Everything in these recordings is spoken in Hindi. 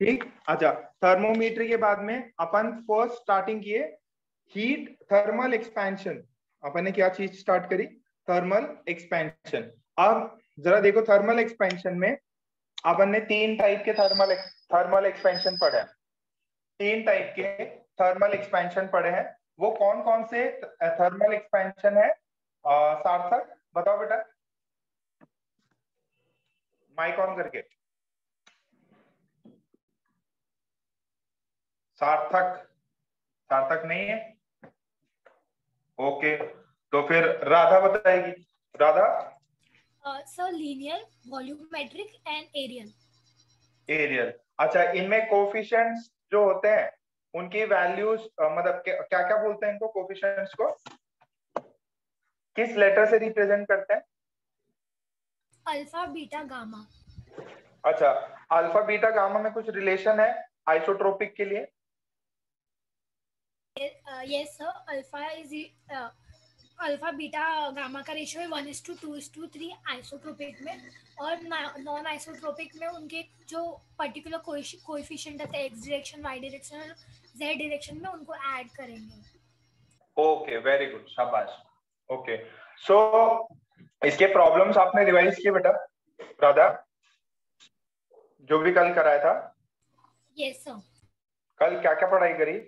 ठीक? अच्छा थर्मोमीटर के बाद में अपन फ़र्स्ट स्टार्टिंग किए हीट थर्मल एक्सपेंशन अपन ने क्या चीज़ स्टार्ट करी? थर्मल एक्सपेंशन अब जरा देखो थर्मल एक्सपेंशन में अपन ने तीन टाइप के थर्मल थर्मल एक्सपेंशन पढ़े हैं। तीन टाइप के थर्मल एक्सपेंशन पढ़े हैं। वो कौन कौन से थर्मल एक्सपेंशन है? सार्थक, बताओ बेटा। माइक ऑन करके। सार्थक सार्थक नहीं है? ओके तो फिर राधा बताएगी। Radha? Sir linear volumetric and areal areal अच्छा इनमें कोफिशिएंट्स जो होते हैं उनकी वैल्यूज़ मतलब क्या क्या बोलते हैं इनको कोफिशिएंट्स को? किस लेटर से रिप्रेजेंट करते हैं? अल्फ़ा बीटा गामा अच्छा अल्फ़ा बीटा गामा में कुछ रिलेशन है आइसोट्रोपिक के लिए? Yes sir alpha is alpha beta gamma का रेशियो है one is to two is to three isotropic में और नॉन आइसोट्रोपिक में उनके जो पर्टिकुलर कोएफिशिएंट रहते हैं एक्स डायरेक्शन वाई डायरेक्शन और जेड डायरेक्शन में उनको ऐड करेंगे। ओके वेरी गुड शाबाश। ओके सो इसके प्रॉब्लम्स आपने रिवाइज किए बेटा राधा जो भी कल कराया था? यस yes, सर कल क्या क्या पढ़ाई करी?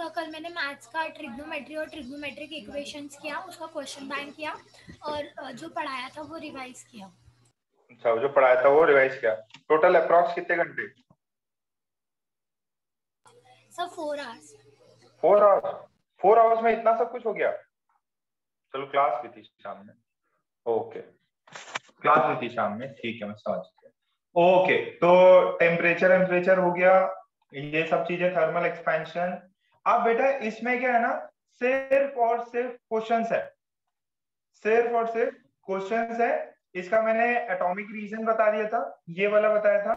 सर कल मैंने मैथ्स का ट्रिग्नोमेट्री और ट्रिग्नोमेट्रिक इक्वेशंस किया उसका क्वेश्चन बैंक किया और जो पढ़ाया था वो रिवाइज किया। अच्छा जो पढ़ाया था वो रिवाइज किया। टोटल अप्रॉक्स कितने घंटे? Sir four hours four hours four hours में इतना सब कुछ हो गया? चलो क्लास भी थी शाम में। ओके क्लास भी थी शाम में। ठीक है मैं समझ गया। ओके तो टेम्परेचर टेम्परेचर हो गया। ये सब चीज़ें थर्मल एक्सपेंशन अब बेटा इसमें क्या है ना, सिर्फ़ और सिर्फ़ क्वेश्चन है। सिर्फ़ और सिर्फ़ क्वेश्चन है। इसका मैंने एटॉमिक रीजन बता दिया था, ये वाला बताया था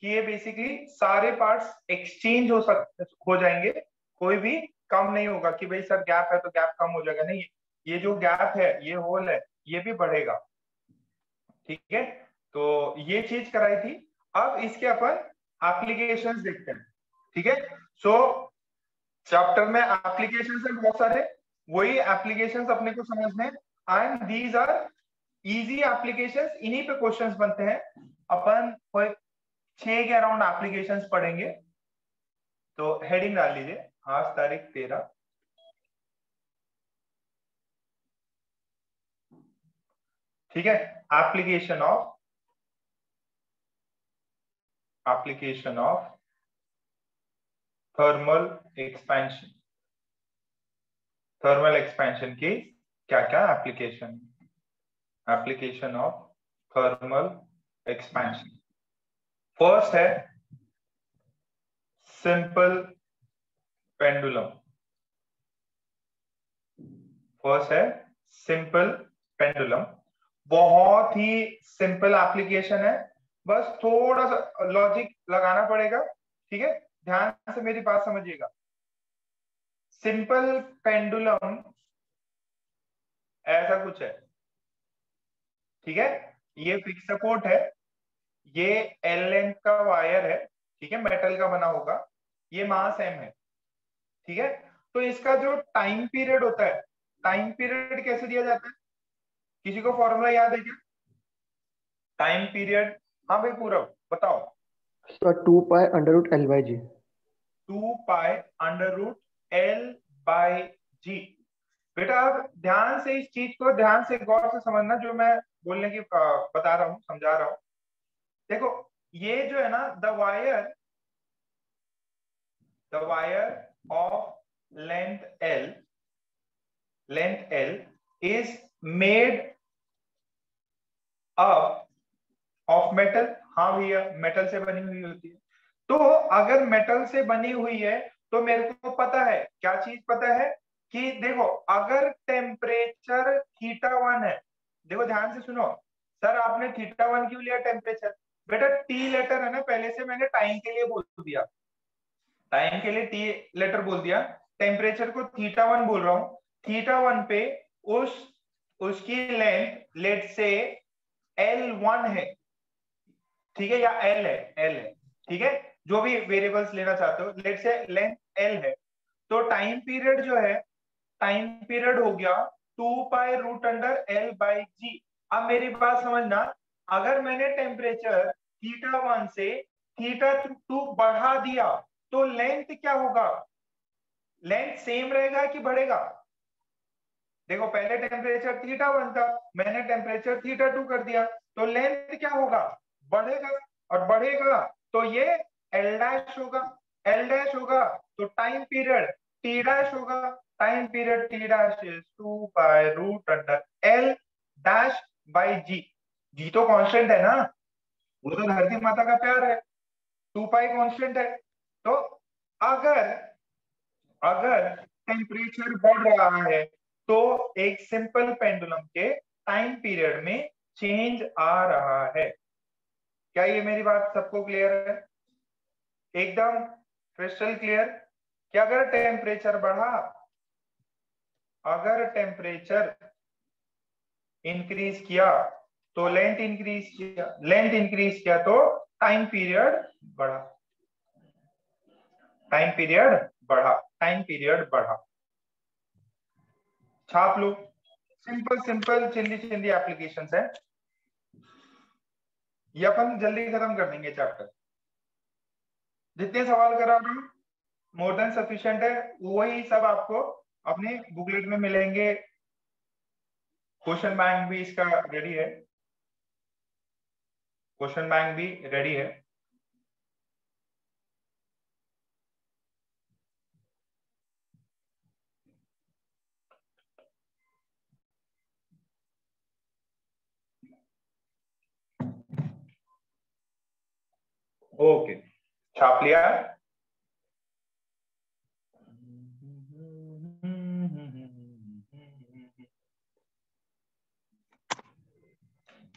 कि ये बेसिकली सारे पार्ट्स एक्सचेंज हो सक, हो जाएँगे। कोई भी कम नहीं होगा कि भाई सर गैप है तो गैप कम हो जाएगा। नहीं, ये जो गैप है, ये होल है, ये भी बढ़ेगा। ठीक है? तो ये चीज़ कराई थी। अब इसके अपन एप्लीकेशंस देखते हैं। ठीक है? सो चैप्टर में एप्लीकेशन है बहुत सारे, वही एप्लीकेशन अपने को समझने and these are easy application इन्हीं पे क्वेश्चन बनते हैं। अपन छह के अराउंड एप्लीकेशन पढ़ेंगे। तो हेडिंग डाल लीजिए। आज तारीख तेरह। ठीक है? Application of application of thermal expansion thermal expansion की क्या क्या application application of thermal expansion first है सिंपल पेंडुलम फ़र्स्ट है सिंपल पेंडुलम बहुत ही सिंपल एप्लीकेशन है. बस थोड़ा सा लॉजिक लगाना पड़ेगा, ठीक है? ध्यान से मेरी बात समझिएगा। सिंपल पेंडुलम ऐसा कुछ है। ठीक है? ये फिक्स सपोर्ट है। ये एल लेंथ का वायर है। ठीक है? मेटल का बना होगा। ये मास एम है। ठीक है? तो इसका जो टाइम पीरियड होता है टाइम पीरियड कैसे दिया जाता है? किसी को फॉर्मूला याद है क्या? टाइम पीरियड हाँ भाई पूरा बताओ। Sir two pi under root L by G two pi under root L by G बेटा अब ध्यान से इस चीज़ को ध्यान से गौर से समझना जो मैं बोलने की बता रहा हूँ समझा रहा हूँ। देखो ये जो है ना the wire the wire of length L, length L is made up of metal हाँ भैया मेटल से बनी हुई होती है। तो अगर मेटल से बनी हुई है तो मेरे को पता है, क्या चीज़ पता है? कि देखो, अगर टेम्परेचर थीटा वन है, देखो ध्यान से सुनो, सर आपने थीटा वन क्यों लिया टेम्परेचर बेटा टी लेटर है ना, पहले से मैंने टाइम के लिए बोल दिया। टाइम के लिए टी लेटर बोल दिया। टेम्परेचर को थीटा वन बोल रहा हूँ। थीटा वन पे उस, उसकी length let say L one है। ठीक है, या एल है एल है, ठीक है? जो भी वेरिएबल्स लेना चाहते हो लेट से लेंथ एल है तो टाइम पीरियड जो है टाइम पीरियड हो गया two pi root under L by G अब मेरी बात समझना, अगर मैंने टेम्परेचर थीटा वन से थीटा टू बढ़ा दिया तो लेंथ क्या होगा? लेंथ सेम रहेगा कि बढ़ेगा? देखो, पहले टेम्परेचर थीटा वन था, मैंने टेम्परेचर थीटा टू कर दिया तो लेंथ क्या होगा? बढ़ेगा और बढ़ेगा तो ये एल डैश होगा। एल डैश होगा तो टाइम पीरियड टी डैश होगा। Time period T dash two by root under L dash by G G तो कांस्टेंट है ना? वो तो धरती माता का प्यार है। टू पाई कांस्टेंट है। तो अगर अगर टेम्परेचर बढ़ रहा है तो एक सिंपल पेंडुलम के टाइम पीरियड में चेंज आ रहा है। क्या ये मेरी बात सबको क्लियर है? एकदम क्रिस्टल क्लियर कि अगर टेम्परेचर बढ़ा, अगर टेम्परेचर इंक्रीज किया तो लेंथ इंक्रीज किया लेंथ इंक्रीज किया तो टाइम पीरियड बढ़ा। टाइम पीरियड बढ़ा टाइम पीरियड बढ़ा। छाप लो। सिंपल सिंपल चिंदी चिंदी एप्लीकेशन है। ये अपन जल्दी खत्म कर देंगे चैप्टर जितने सवाल करा रहा मोर देन सफिशियंट है, वही सब आपको अपने बुकलेट में मिलेंगे। क्वेश्चन बैंक भी इसका रेडी है। क्वेश्चन बैंक भी रेडी है। ओके। छाप लिया।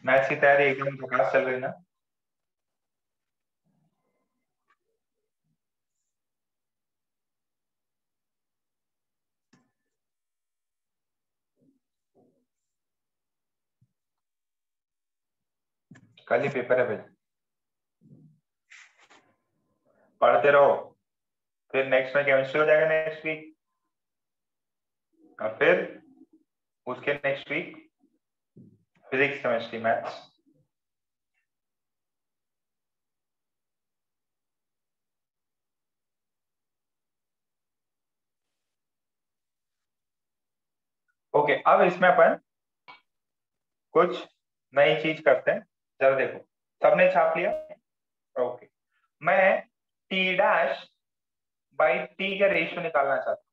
मैच की तैयारी एकदम झकास चल रही ना। कल ही पेपर है भाई। पढ़ते रहो। फिर नेक्स्ट में केमिस्ट्री हो जाएगा नेक्स्ट वीक और फिर उसके next week physics chemistry maths okay okay, अब इसमें अपन कुछ नई चीज़ करते हैं। जरा देखो। सबने छाप लिया? Okay okay. मैं टी डैश बाई टी का रेशियो निकालना चाहता हूँ।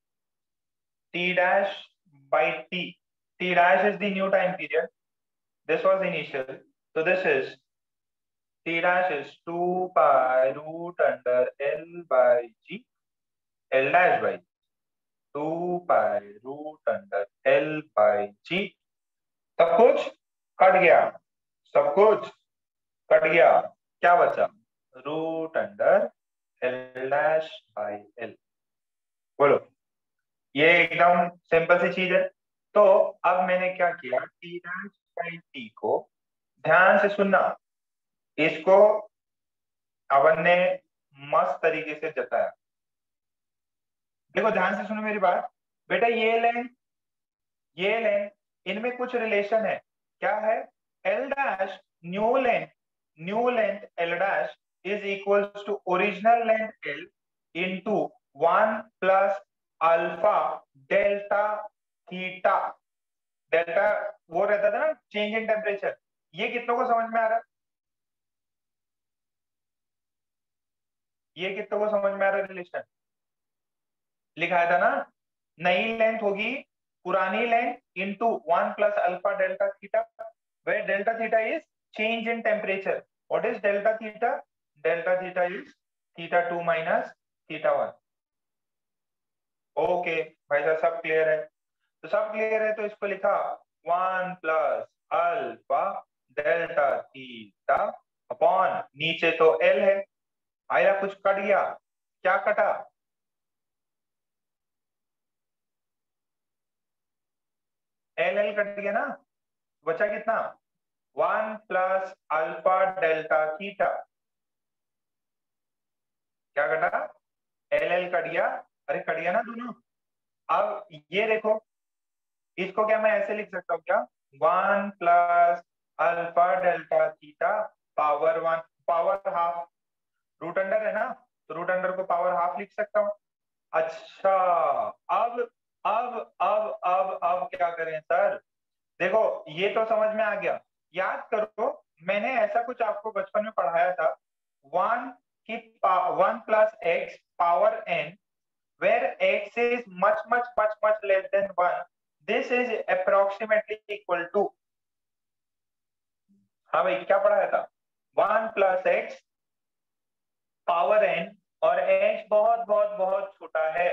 T dash by T T dash is the time period this was initial तो this is T dash is two by root under L by G L dash by G two by root under L by G सब कुछ कट गया। सब कुछ कट गया। क्या बचा? Root under L dash L बोलो। ये एकदम सिंपल सी चीज़ है। तो अब मैंने क्या किया? टी डैश बाई टी को ध्यान से सुनना। इसको अवन ने मस्त तरीके से जताया। देखो, ध्यान से सुनो मेरी बात। बेटा, ये लेंथ ये लेंथ इनमें कुछ रिलेशन है। क्या है? L dash new length new length L dash is equals to original length L into 1 plus alpha delta theta. Delta वो रहता था ना चेंज इन टेम्परेचर ये कितनों को समझ में आ रहा है? ये कितनों को समझ में आ रहा है रिलेशन लिखाया था ना, नई लेंथ होगी, पुरानी length into one plus alpha delta theta where delta theta is change in temperature what is delta theta delta theta is theta two minus theta one okay भाई साहब, सब क्लियर है? तो सब क्लियर है तो इसको लिखा one plus alpha delta theta upon नीचे तो एल है। आया कुछ कट गया? क्या कटा? एल एल कट गया ना? बचा कितना? One plus alpha delta theta क्या कटा? एल एल कट गया अरे कट गया ना दोनों। अब ये देखो, इसको क्या मैं ऐसे लिख सकता हूँ क्या? One plus alpha delta theta power one power half root under है ना? तो रूट अंडर को पावर हाफ़ लिख सकता हूँ। अच्छा अब अब अब अब अब क्या करें सर? देखो, ये तो समझ में आ गया। याद करो, मैंने ऐसा कुछ आपको बचपन में पढ़ाया था। वन की one plus X power N where x is much much much much less than 1 this is approximately equal to हाँ भाई, क्या पढ़ाया था? One plus X power N और एक्स बहुत बहुत बहुत छोटा है।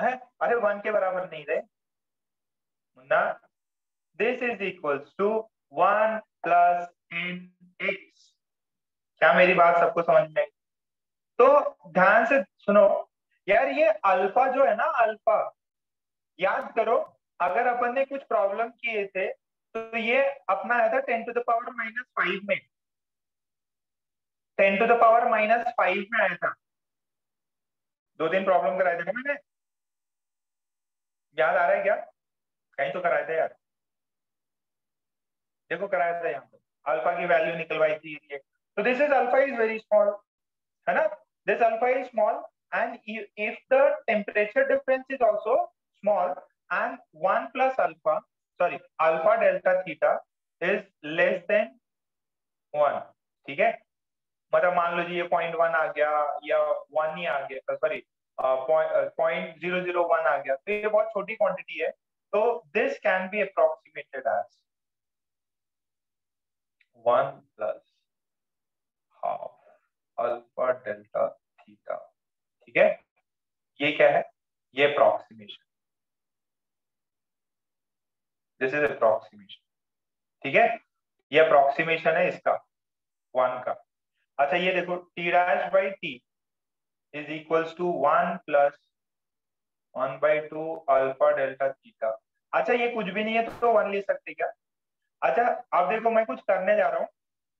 है? अरे वन के बराबर नहीं रहे ना। This is equals to one plus N X क्या मेरी बात सबको समझ में तो ध्यान से सुनो, यार ये अल्फ़ा जो है ना, अल्फ़ा, याद करो, अगर अपन ने कुछ प्रॉब्लम किए थे तो ये अपना आया था ten to the power minus five में। Ten to the power minus five में आया था। दो दिन प्रॉब्लम कराए थे मैंने। याद आ रहा है क्या? कहीं तो कराए थे यार। देखो कराया था यहाँ पे। अल्फ़ा की वैल्यू निकलवाई थी तो this is alpha is very small है ना this alpha is small and if the temperature difference is also small and 1 plus alpha sorry alpha delta theta is less than 1 ठीक है मतलब मान लो जी ये पॉइंट वन आ गया या वन ही आ गया sorry point zero zero one आ गया तो ये बहुत छोटी क्वांटिटी है तो this can be approximated as one plus half alpha delta theta ठीक है? ये क्या है? ये अप्रोक्सीमेशन दिस इज़ अप्रोक्सीमेशन ठीक है? ये अप्रोक्सीमेशन है इसका वन का। अच्छा ये देखो T dash by T is equals to one plus one by two alpha delta theta अच्छा ये कुछ भी नहीं है तो वन ले सकते क्या? अच्छा अब देखो, मैं कुछ करने जा रहा हूँ।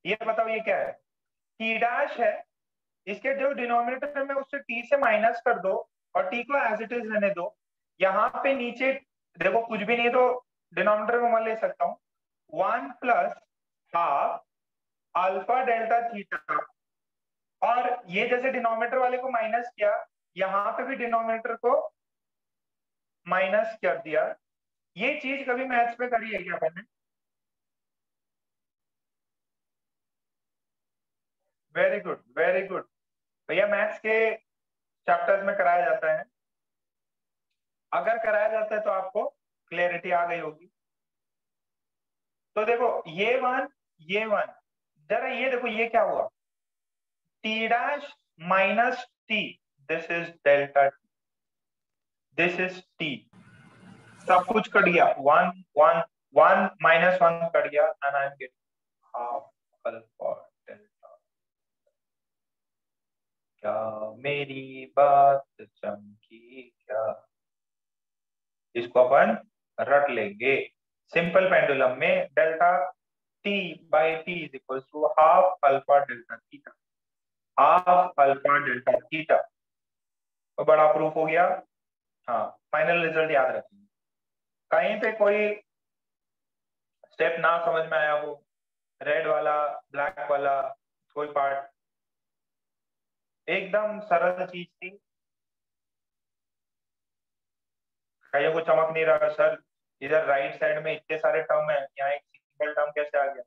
ये बताओ, ये क्या है? टी डैश है, इसके जो डिनोमिनेटर में उससे टी से माइनस कर दो और टी को एज इट इज़ रहने दो। यहाँ पे नीचे, देखो कुछ भी नहीं तो डिनोमिनेटर में मैं ले सकता हूँ। One plus half alpha delta theta और ये जैसे डिनोमिनेटर वाले को माइनस किया, यहाँ पे भी डिनोमिनेटर को माइनस कर दिया। ये चीज़ कभी मैथ्स पे करी है क्या मैंने? वेरी गुड वेरी गुड भैया मैथ्स के चैप्टर्स में कराया जाता है। अगर कराया जाता है तो आपको क्लैरिटी आ गई होगी। तो देखो, ये वन ये वन जरा ये देखो, ये क्या हुआ? T dash minus T this is delta T this is T सब कुछ कट गया। One one one minus one cut गया। And I am getting half alpha क्या मेरी बात चमकी क्या? इसको अपन रट लेंगे। सिंपल पेंडुलम में delta T by T is equal to half alpha delta theta half alpha delta theta तो बड़ा प्रूफ हो गया। हाँ फाइनल रिज़ल्ट याद रखेंगे। कहीं पे कोई स्टेप ना समझ में आया हो रेड वाला ब्लैक वाला, कोई पार्ट एकदम सरल चीज़ थी। कहीं को चमक नहीं रहा, सर, इधर राइट साइड में इतने सारे टर्म है, यहाँ एक सिंगल टर्म कैसे आ गया?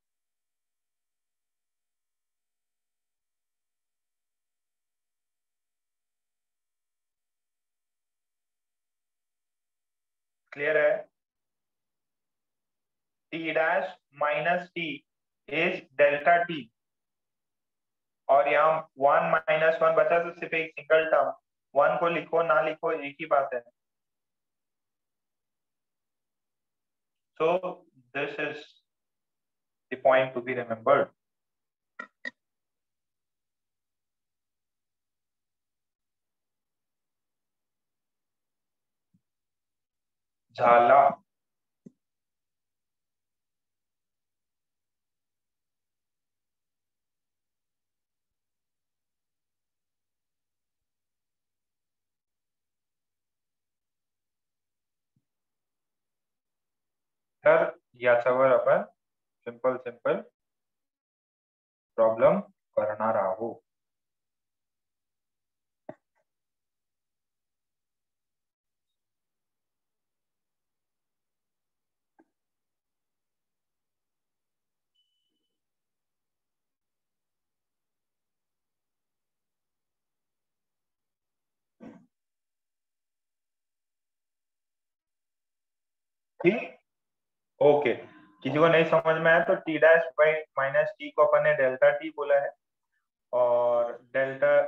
क्लियर है? T dash minus T is delta T और यहाँ वन माइनस वन बचा तो सिर्फ़ एक सिंगल टर्म वन को लिखो, ना लिखो, एक ही बात है। So, this is the point to be remembered. झाला। तर याच्यावर आपण सिंपल सिंपल प्रॉब्लेम करणार आहोत. ठीक? ओके। किसी को नहीं समझ में आया तो T dash by minus T को अपन ने डेल्टा टी बोला है और delta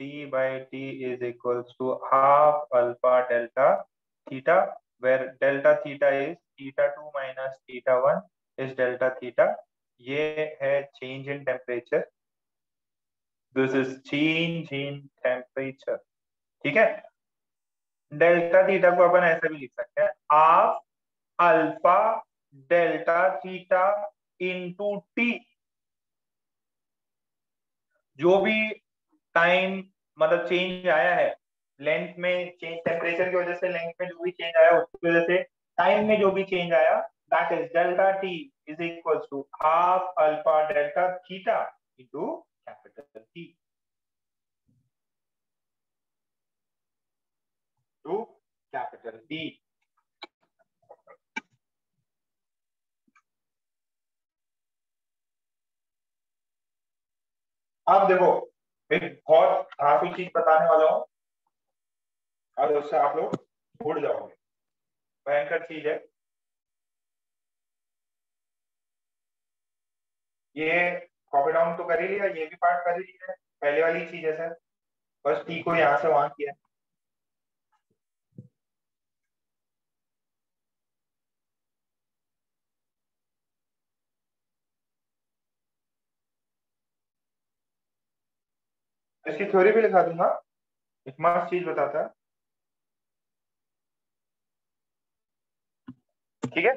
T by T is equals to half alpha delta theta where delta theta is theta two minus theta one is delta theta ये है change in temperature this is change in temperature ठीक है? डेल्टा थीटा को अपन ऐसे भी लिख सकते हैं। Half alpha delta theta into T जो भी टाइम मतलब चेंज आया है लेंथ में चेंज टेम्परेचर की वजह से लेंथ में जो भी चेंज आया, उसकी वजह से टाइम में जो भी चेंज आया that is delta T is equal to half alpha delta theta into capital T to capital T अब देखो, एक बहुत काफ़ी चीज़ बताने वाला हूँ। और उससे आप लोग भूल जाओगे। भयंकर चीज़ है। ये कॉपी डाउन तो कर ही लिया, ये भी पार्ट कर ही लिया। पहले वाली चीज़ है सर बस टी को यहाँ से वहाँ किया। इसकी थ्योरी भी लिखा दूँगा। एक मस्त चीज़ बताता। है ठीक है?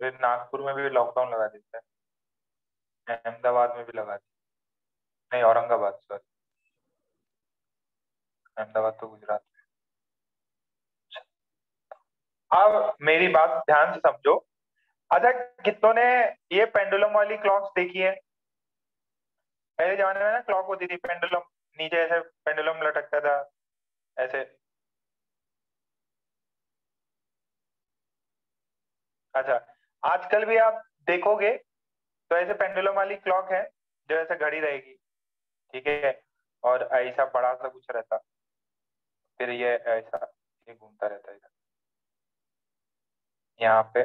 फिर नागपुर में भी लॉकडाउन लगा देते हैं। अहमदाबाद में भी लगा देते नहीं, औरंगाबाद सॉरी अहमदाबाद तो गुजरात अब मेरी बात ध्यान से समझो। अच्छा कितनों ने ये पेंडुलम वाली क्लॉक्स देखी है? पहले जमाने में ना क्लॉक होती थी पेंडुलम नीचे ऐसे पेंडुलम लटकता था, ऐसे। अच्छा आजकल भी आप देखोगे तो ऐसे पेंडुलम वाली क्लॉक है जो ऐसे घड़ी रहेगी, ठीक है? और ऐसा बड़ा सा कुछ रहता, फिर ये ऐसा, ये घूमता रहता है यहाँ पे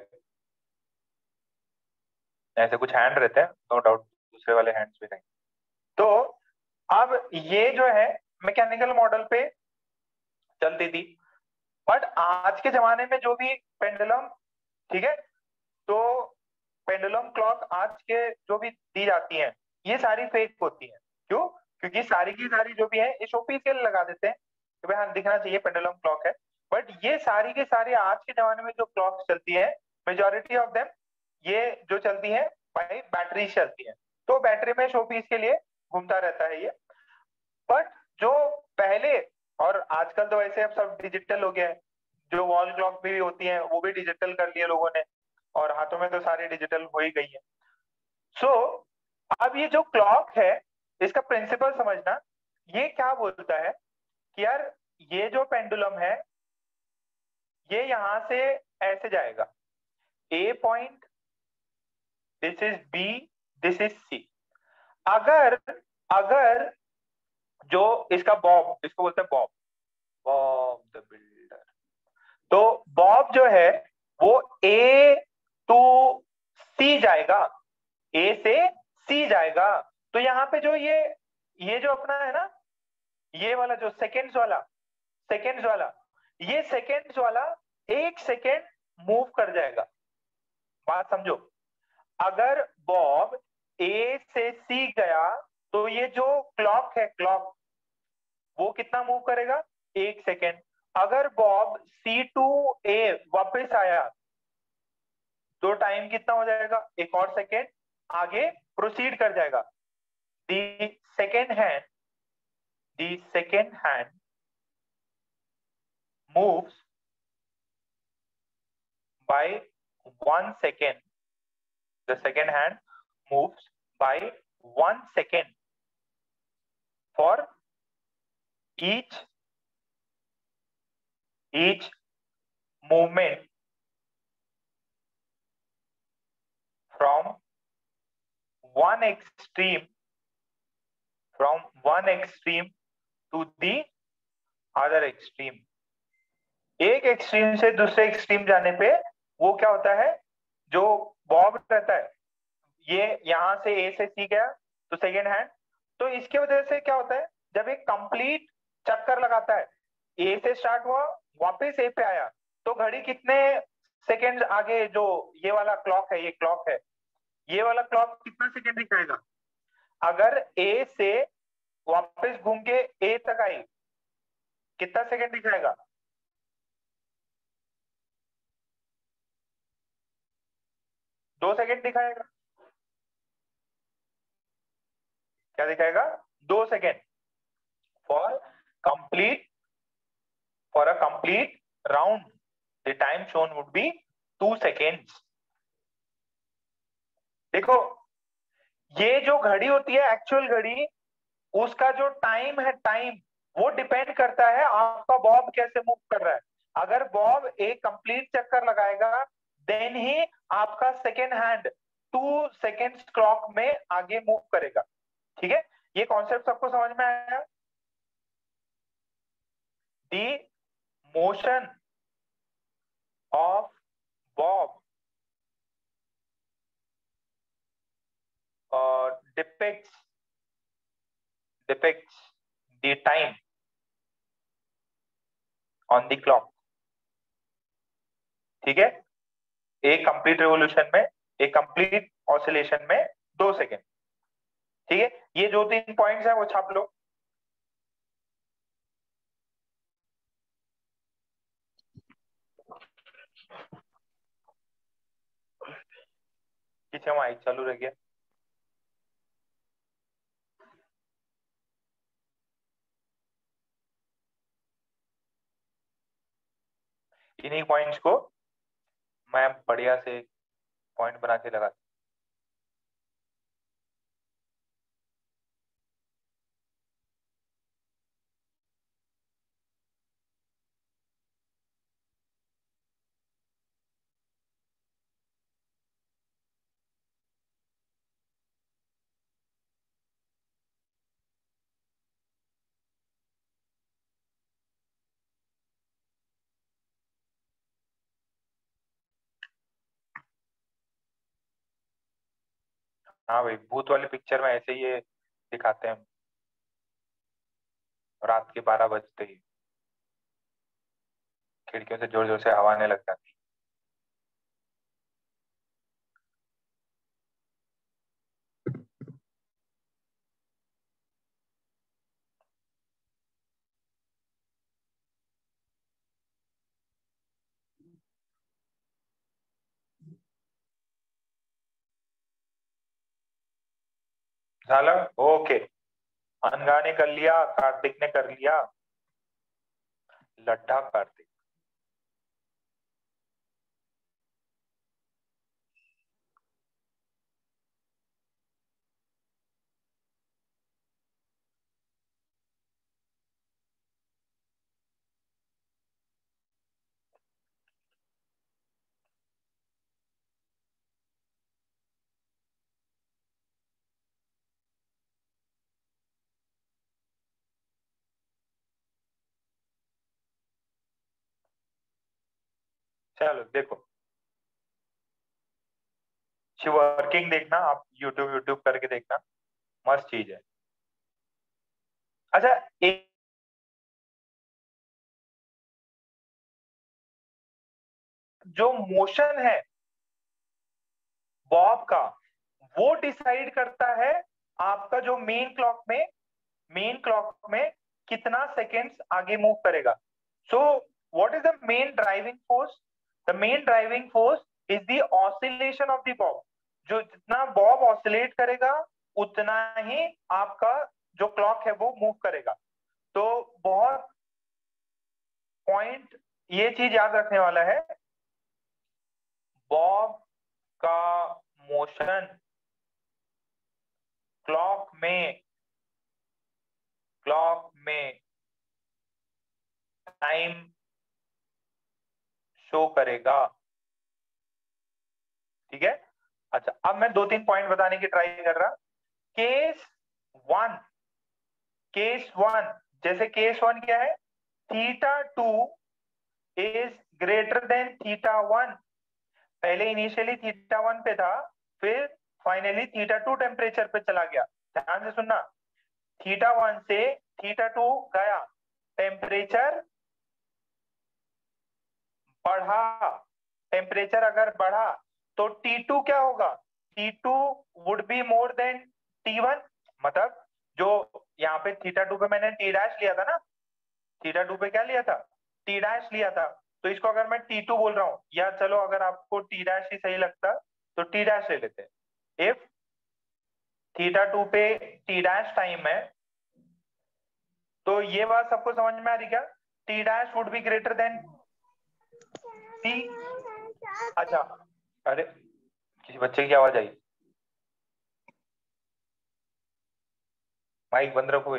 ऐसे कुछ हैंड रहते हैं नो डाउट दूसरे वाले हैंड्स भी नहीं तो अब ये जो है मैकेनिकल मॉडल पे चलती थी। बट आज के जमाने में जो भी पेंडुलम ठीक है? तो पेंडुलम क्लॉक आज के जो भी दी जाती है, ये सारी फेक होती है। क्यों? क्योंकि सारी की सारी जो भी है, ये शोपीस के लगा देते हैं कि भाई हाँ दिखना चाहिए पेंडुलम क्लॉक है। बट ये सारी के सारी आज के जमाने में जो क्लॉक चलती है मेजोरिटी ऑफ़ देम ये जो चलती है भाई बैटरी चलती है। तो बैटरी में शो पीस के लिए घूमता रहता है ये। बट जो पहले और आजकल तो वैसे अब सब डिजिटल हो गया है। जो वॉल क्लॉक भी होती है वो भी डिजिटल कर लिए लोगों ने। और हाथों में तो सारी डिजिटल हो ही गई है। सो so, अब ये जो क्लॉक है इसका प्रिंसिपल समझना ये क्या बोलता है कि यार ये जो पेंडुलम है ये यहाँ से ऐसे जाएगा। A point this is B this is C अगर अगर जो इसका बॉब इसको बोलते हैं बॉब बॉब द बिल्डर तो बॉब जो है, वो ए टू सी जाएगा. ए से सी जाएगा. तो यहाँ पे जो ये ये जो अपना है ना, ये वाला जो सेकेंड्स वाला सेकेंड्स वाला, ये सेकेंड्स वाला एक सेकेंड मूव कर जाएगा. बात समझो. अगर बॉब ए से सी गया तो ये जो क्लॉक है क्लॉक वो कितना मूव करेगा? एक सेकेंड अगर बॉब सी टू ए वापस आया तो टाइम कितना हो जाएगा? एक और सेकेंड आगे प्रोसीड कर जाएगा. The second hand the second hand moves by one second. The second hand moves by one second for each each movement from one extreme from one extreme to the other extreme एक एक्सट्रीम से दूसरे एक्सट्रीम जाने पे वो क्या होता है जो बॉब रहता है। ये यहाँ से ए से सी गया तो सेकेंड हैंड तो इसके वजह से क्या होता है, जब एक कंप्लीट चक्कर लगाता है ए से स्टार्ट हुआ, वापस ए पे आया तो घड़ी कितने सेकेंड आगे जो ये वाला क्लॉक है, ये क्लॉक है, ये वाला क्लॉक कितना सेकेंड दिखाएगा अगर ए से वापस घूम के ए तक आई, कितना सेकेंड दिखाएगा दो सेकेंड दिखाएगा। क्या दिखाएगा? दो second. For complete for a complete round the time shown would be two seconds देखो, ये जो घड़ी होती है एक्चुअल घड़ी, उसका जो टाइम है टाइम वो डिपेंड करता है आपका बॉब कैसे मूव कर रहा है। अगर बॉब एक कंप्लीट चक्कर लगाएगा देन ही आपका second hand two seconds clock में आगे मूव करेगा। ठीक है? ये कॉन्सेप्ट सबको समझ में आया? The motion of bob uh, depicts depicts the time on the clock ठीक है? एक कंप्लीट रेवोल्यूशन में, एक कंप्लीट ऑसिलेशन में दो सेकेंड ठीक है? ये जो तीन पॉइंट्स हैं, वो छाप लो। पीछे माइक चालू रह गया। इन्हीं पॉइंट्स को मैं बढ़िया से पॉइंट बना के लगा हाँ भाई, भूत वाली पिक्चर में ऐसे ही ये दिखाते हैं। रात के बारह बजते ही खिड़कियों से ज़ोर ज़ोर से हवा आने लग जाती झालं? ओके. अनगा ने कर लिया कार्तिक ने कर लिया. लड्ढा कार्तिक. चलो, देखो। वर्किंग देखना, आप यूट्यूब यूट्यूब करके देखना। मस्त चीज़ है। अच्छा एक जो मोशन है बॉब का, वो डिसाइड करता है आपका जो मेन क्लॉक में मेन क्लॉक में कितना सेकेंड्स आगे मूव करेगा। So what is the main driving force the main driving force is the oscillation of the bob जो जितना बॉब ऑसिलेट करेगा, उतना ही आपका जो क्लॉक है वो मूव करेगा। तो बहुत पॉइंट ये चीज़ याद रखने वाला है। बॉब का मोशन क्लॉक में क्लॉक में टाइम शो करेगा। ठीक है? अच्छा अब मैं दो तीन पॉइंट बताने की ट्राई कर रहा। केस वन केस वन जैसे केस वन क्या है? Theta two is greater than theta one पहले इनिशियली थीटा वन पे था, फिर फाइनली थीटा टू टेम्परेचर पे चला गया। ध्यान से सुनना। थीटा वन से थीटा टू गया। टेम्परेचर बढ़ा। टेम्परेचर अगर बढ़ा तो T2 क्या होगा? T2 would be more than T1 मतलब जो यहाँ पे थीटा टू पे मैंने टी डैश लिया था ना थीटा टू पे क्या लिया था? टी डैश लिया था। तो इसको अगर मैं टी टू बोल रहा हूँ, या चलो अगर आपको टी डैश ही सही लगता तो टी डैश ले लेते हैं। इफ़ थीटा टू पे टी डैश टाइम है तो ये बात सबको समझ में आ रही क्या? T dash would be greater than T अच्छा अरे, किसी बच्चे की आवाज़ आई। माइक बंद रखो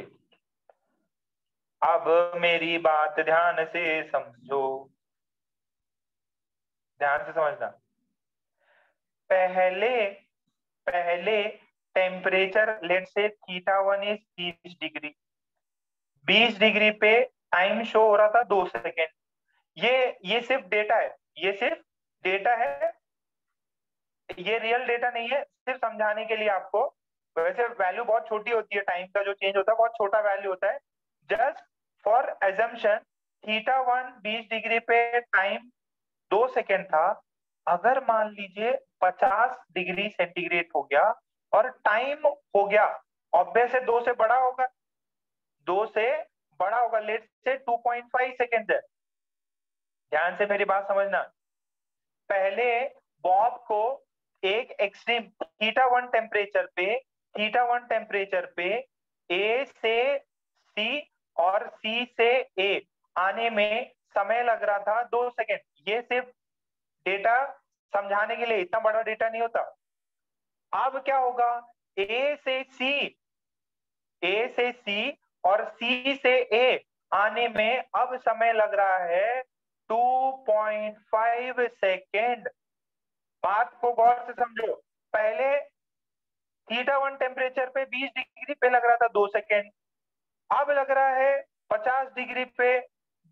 अब मेरी बात ध्यान से समझो। ध्यान से समझना। पहले पहले टेम्परेचर लेट से थीटा वन इज़ बीस डिग्री। बीस डिग्री पे टाइम शो हो रहा था दो सेकेंड ये ये सिर्फ़ डेटा है। ये सिर्फ़ डेटा है। ये रियल डेटा नहीं है। सिर्फ़ समझाने के लिए आपको, वैसे वैल्यू बहुत छोटी होती है। टाइम का जो चेंज होता है, बहुत छोटा वैल्यू होता है। Just for assumption theta one बीस डिग्री पे टाइम दो सेकेंड था। अगर मान लीजिए पचास डिग्री सेंटीग्रेड हो गया और टाइम हो गया ऑब्वियस दो से बड़ा होगा। दो से बड़ा होगा। लेट से 2.5 सेकेंड है। ध्यान से मेरी बात समझना। पहले बॉब को एक एक्सट्रीम थीटा वन टेम्परेचर पे थीटा वन टेम्परेचर पे ए से सी और सी से ए आने में समय लग रहा था दो सेकेंड ये सिर्फ़ डेटा समझाने के लिए, इतना बड़ा डेटा नहीं होता। अब क्या होगा? ए से सी ए से सी और सी से ए आने में अब समय लग रहा है 2.5 सेकेंड। बात को गौर से समझो। पहले थीटा वन टेम्परेचर पे 20 डिग्री पे लग रहा था दो सेकेंड। अब लग रहा है 50 डिग्री पे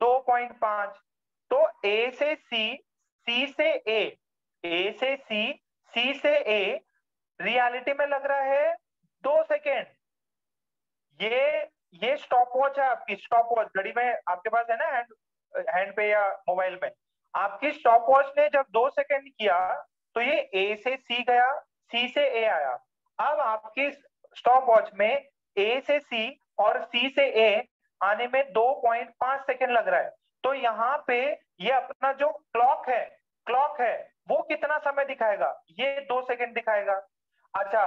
2.5 तो ए से सी सी से ए ए से सी सी से ए रियलिटी में लग रहा है दो सेकेंड। ये ये स्टॉप वॉच है आपकी स्टॉप वॉच घड़ी में आपके पास है ना हैंड हैंड पे या मोबाइल पे। आपकी स्टॉप वॉच ने जब दो सेकेंड किया तो ये ए से सी गया सी से ए आया। अब आपकी स्टॉप वॉच में ए से सी और सी से ए आने में 2.5 सेकेंड लग रहा है। तो यहाँ पे ये अपना जो क्लॉक है क्लॉक है, वो कितना समय दिखाएगा? ये दो सेकेंड दिखाएगा। अच्छा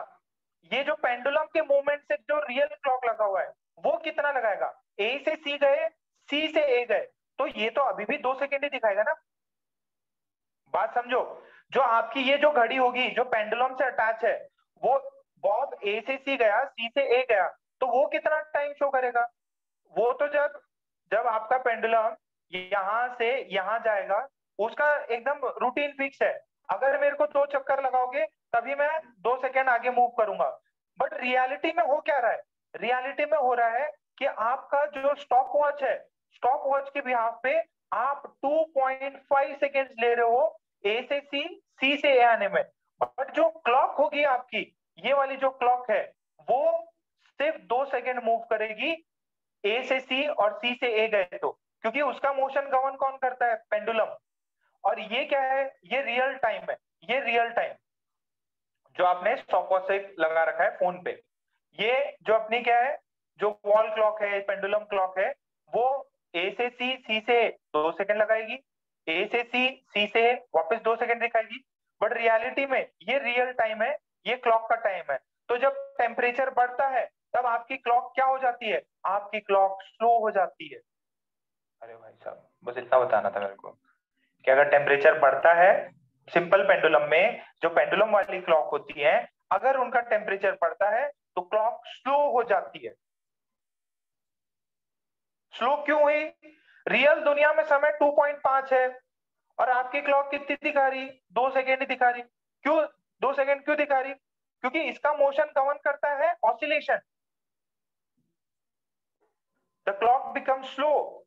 ये जो पेंडुलम के मूवमेंट से जो रियल क्लॉक लगा हुआ है, वो कितना लगाएगा? ए से सी गए सी से ए गए। तो ये तो अभी भी दो सेकेंड ही दिखाएगा ना। बात समझो, जो आपकी ये जो घड़ी होगी, जो पेंडुलम से अटैच है, वो बॉब ए से सी गया सी से ए गया तो वो कितना टाइम शो करेगा? वो तो जब जब आपका पेंडुलम यहाँ से यहाँ जाएगा, उसका एकदम रूटीन फिक्स है। अगर मेरे को दो चक्कर लगाओगे, तभी मैं दो सेकेंड आगे मूव करूँगा। बट रियलिटी में हो क्या रहा है? रियलिटी में हो रहा है कि आपका जो स्टॉप वॉच है स्टॉप वॉच के बिहाफ पे आप 2.5 सेकेंड्स ले रहे हो ए से सी सी से ए आने में। बट जो क्लॉक होगी आपकी, ये वाली जो क्लॉक है, वो सिर्फ़ दो सेकेंड मूव करेगी ए से सी और सी से ए गए तो। क्योंकि उसका मोशन गवर्न कौन करता है? पेंडुलम और ये क्या है? ये रियल टाइम है। ये रियल टाइम जो आपने स्टॉपवॉच से लगा रखा है फ़ोन पे। ये जो अपनी क्या है? जो वॉल क्लॉक है पेंडुलम क्लॉक है, वो ए से सी सी से दो सेकंड लगाएगी। ए से सी सी से वापस दो सेकंड दिखाएगी। बट रियलिटी में ये रियल टाइम है, ये क्लॉक का टाइम है। तो जब टेम्परेचर बढ़ता है, तब आपकी क्लॉक क्या हो जाती है? आपकी क्लॉक स्लो हो जाती है। अरे भाई साहब, बस इतना बताना था मेरे को कि अगर टेम्परेचर बढ़ता है सिंपल पेंडुलम में जो पेंडुलम वाली क्लॉक होती है, अगर उनका टेम्परेचर बढ़ता है तो क्लॉक स्लो हो जाती है। स्लो क्यों हुई? रियल दुनिया में समय 2.5 है। और आपकी क्लॉक कितनी दिखा रही? दो सेकेंड दिखा रही। क्यों? दो सेकेंड क्यों दिखा रही? क्योंकि इसका मोशन कवन करता है oscillation the clock become slow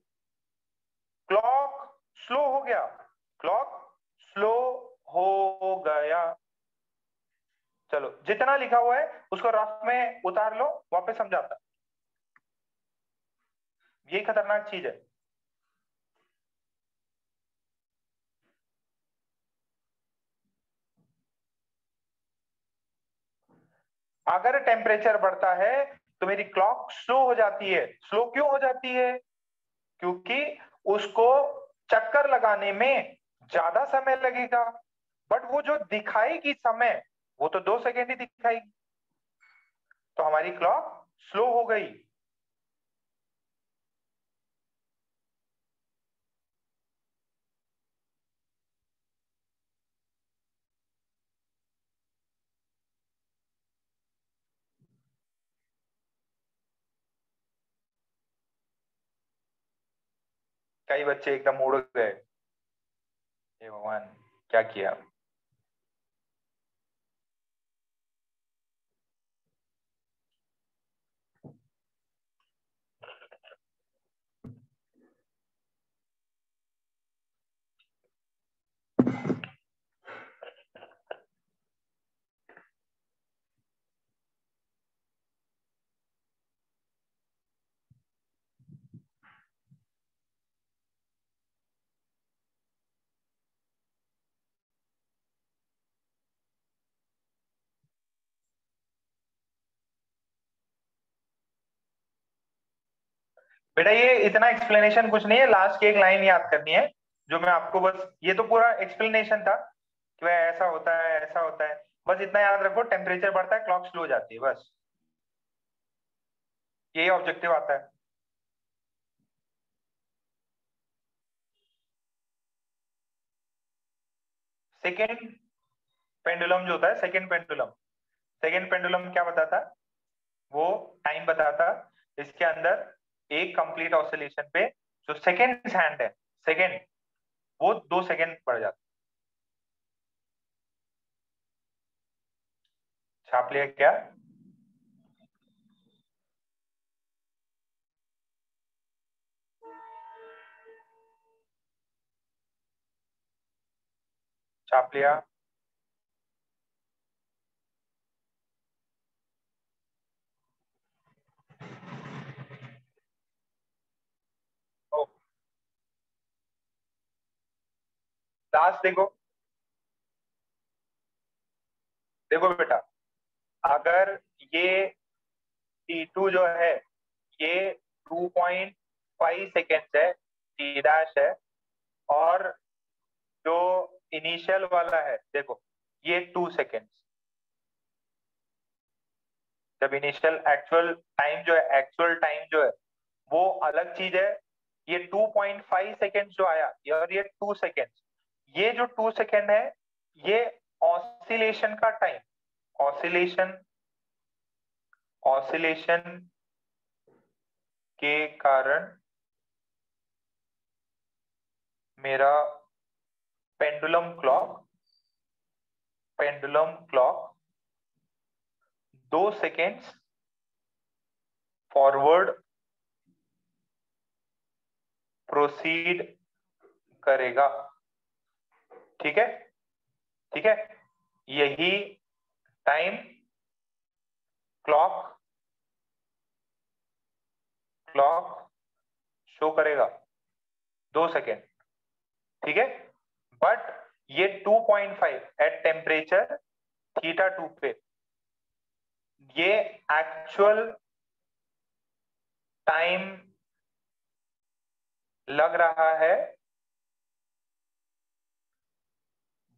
clock slow हो गया। क्लॉक स्लो हो गया। चलो, जितना लिखा हुआ है, उसको रफ में उतार लो, वापस समझाता ये खतरनाक चीज़ है। अगर टेम्परेचर बढ़ता है तो मेरी क्लॉक स्लो हो जाती है। स्लो क्यों हो जाती है? क्योंकि उसको चक्कर लगाने में ज़्यादा समय लगेगा। बट वो जो दिखाएगी समय, वो तो दो सेकेंड ही दिखाएगी। तो हमारी क्लॉक स्लो हो गई। कई बच्चे एकदम उड़ गए। भगवान क्या किया? बेटा, ये इतना एक्सप्लेनेशन कुछ नहीं है। लास्ट की एक लाइन याद करनी है, जो मैं आपको बस, ये तो पूरा एक्सप्लेनेशन था कि भाई ऐसा होता है, ऐसा होता है। बस इतना याद रखो टेम्परेचर बढ़ता है क्लॉक स्लो जाती है, बस। यही ऑब्जेक्टिव आता है। सेकेंड पेंडुलम जो होता है सेकेंड पेंडुलम सेकेंड पेंडुलम क्या बताता? वो टाइम बताता, इसके अंदर एक कंप्लीट ऑसिलेशन पे जो सेकेंड हैंड है सेकेंड वो दो सेकेंड बढ़ जाता छाप लिया क्या? छाप लिया। लास्ट देखो। देखो बेटा, अगर ये T2 जो है, ये 2.5 सेकेंड्स है टी डैश है, और जो इनिशियल वाला है, देखो, ये टू सेकेंड्स जब इनिशियल एक्चुअल टाइम जो है एक्चुअल टाइम जो है, वो अलग चीज़ है। ये 2.5 सेकेंड्स जो आया और ये टू सेकेंड्स ये जो टू सेकेंड है, ये ऑसिलेशन का टाइम ऑसिलेशन ऑसिलेशन के कारण मेरा पेंडुलम क्लॉक पेंडुलम क्लॉक दो सेकेंड्स फॉरवर्ड प्रोसीड करेगा। ठीक है? ठीक है? यही टाइम क्लॉक क्लॉक शो करेगा। दो सेकेंड ठीक है? बट ये 2.5 एट टेम्परेचर थीटा टू पे। ये एक्चुअल टाइम लग रहा है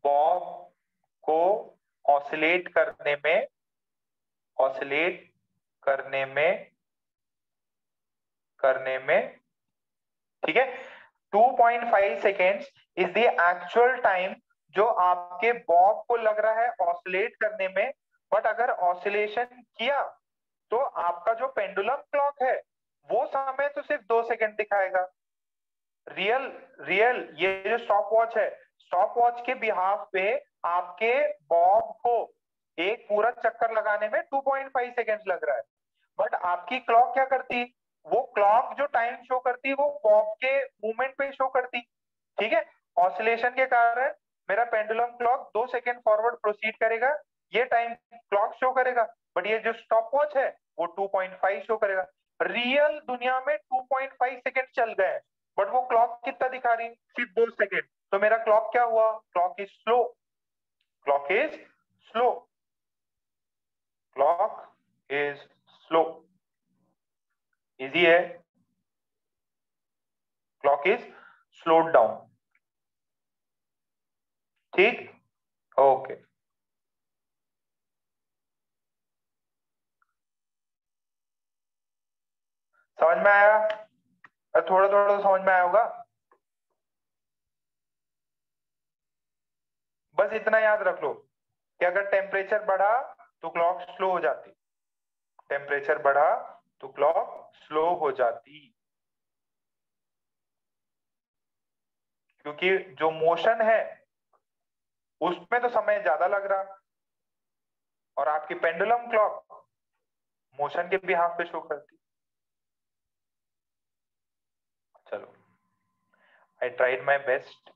बॉब को ऑसिलेट करने में, ऑसिलेट करने में करने में, ठीक है? 2.5 seconds is the actual time जो आपके बॉब को लग रहा है ऑसिलेट करने में बट अगर ऑसिलेशन किया तो आपका जो पेंडुलम क्लॉक है, वो समय तो सिर्फ़ दो सेकेंड दिखाएगा। रियल रियल, ये जो स्टॉप वॉच है स्टॉप वॉच के बिहाफ पे आपके बॉब को एक पूरा चक्कर लगाने में 2.5 सेकेंड लग रहा है। बट आपकी क्लॉक क्या करती? वो क्लॉक जो टाइम शो करती, वो बॉब के मूवमेंट पे शो करती। ठीक है? ऑसिलेशन के कारण मेरा पेंडुलम क्लॉक दो सेकेंड फॉरवर्ड प्रोसीड करेगा। ये टाइम क्लॉक शो करेगा। बट ये जो स्टॉप वॉच है, वो 2.5 शो करेगा। रियल दुनिया में 2.5 सेकेंड चल गए बट वो क्लॉक कितना दिखा रही? सिर्फ़ दो सेकेंड तो मेरा क्लॉक क्या हुआ? Clock is slow clock is slow clock is slow easy है? क्लॉक इज़ स्लोड डाउन ठीक? ओके समझ में आया? थोड़ा थोड़ा समझ में आया होगा? बस इतना याद रख लो कि अगर टेम्परेचर बढ़ा तो क्लॉक स्लो हो जाती। टेम्परेचर बढ़ा तो क्लॉक स्लो हो जाती। क्योंकि जो मोशन है, उसमें तो समय ज़्यादा लग रहा। और आपकी पेंडुलम क्लॉक मोशन के बिहाफ पे शो करती। चलो। I tried my best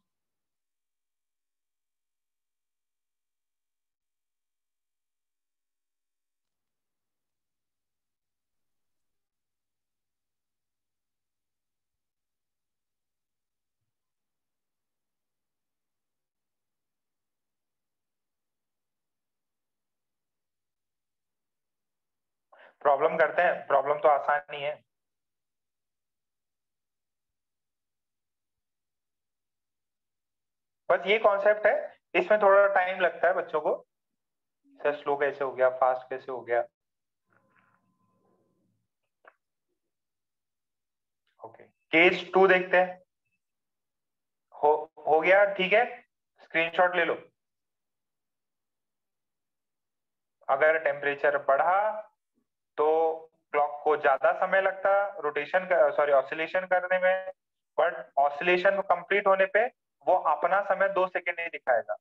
problem करते हैं, प्रॉब्लम तो आसान नहीं है। बस ये कॉन्सेप्ट है, इसमें थोड़ा टाइम लगता है बच्चों को। सर स्लो कैसे हो गया फास्ट कैसे हो गया? ओके केस टू देखते हैं। हो हो गया, ठीक है। स्क्रीनशॉट ले लो। अगर टेम्परेचर बढ़ा तो क्लॉक को ज़्यादा समय लगता रोटेशन सॉरी ऑसिलेशन करने में बट ऑसिलेशन कंप्लीट होने पे वो अपना समय दो सेकेंड नहीं दिखाएगा।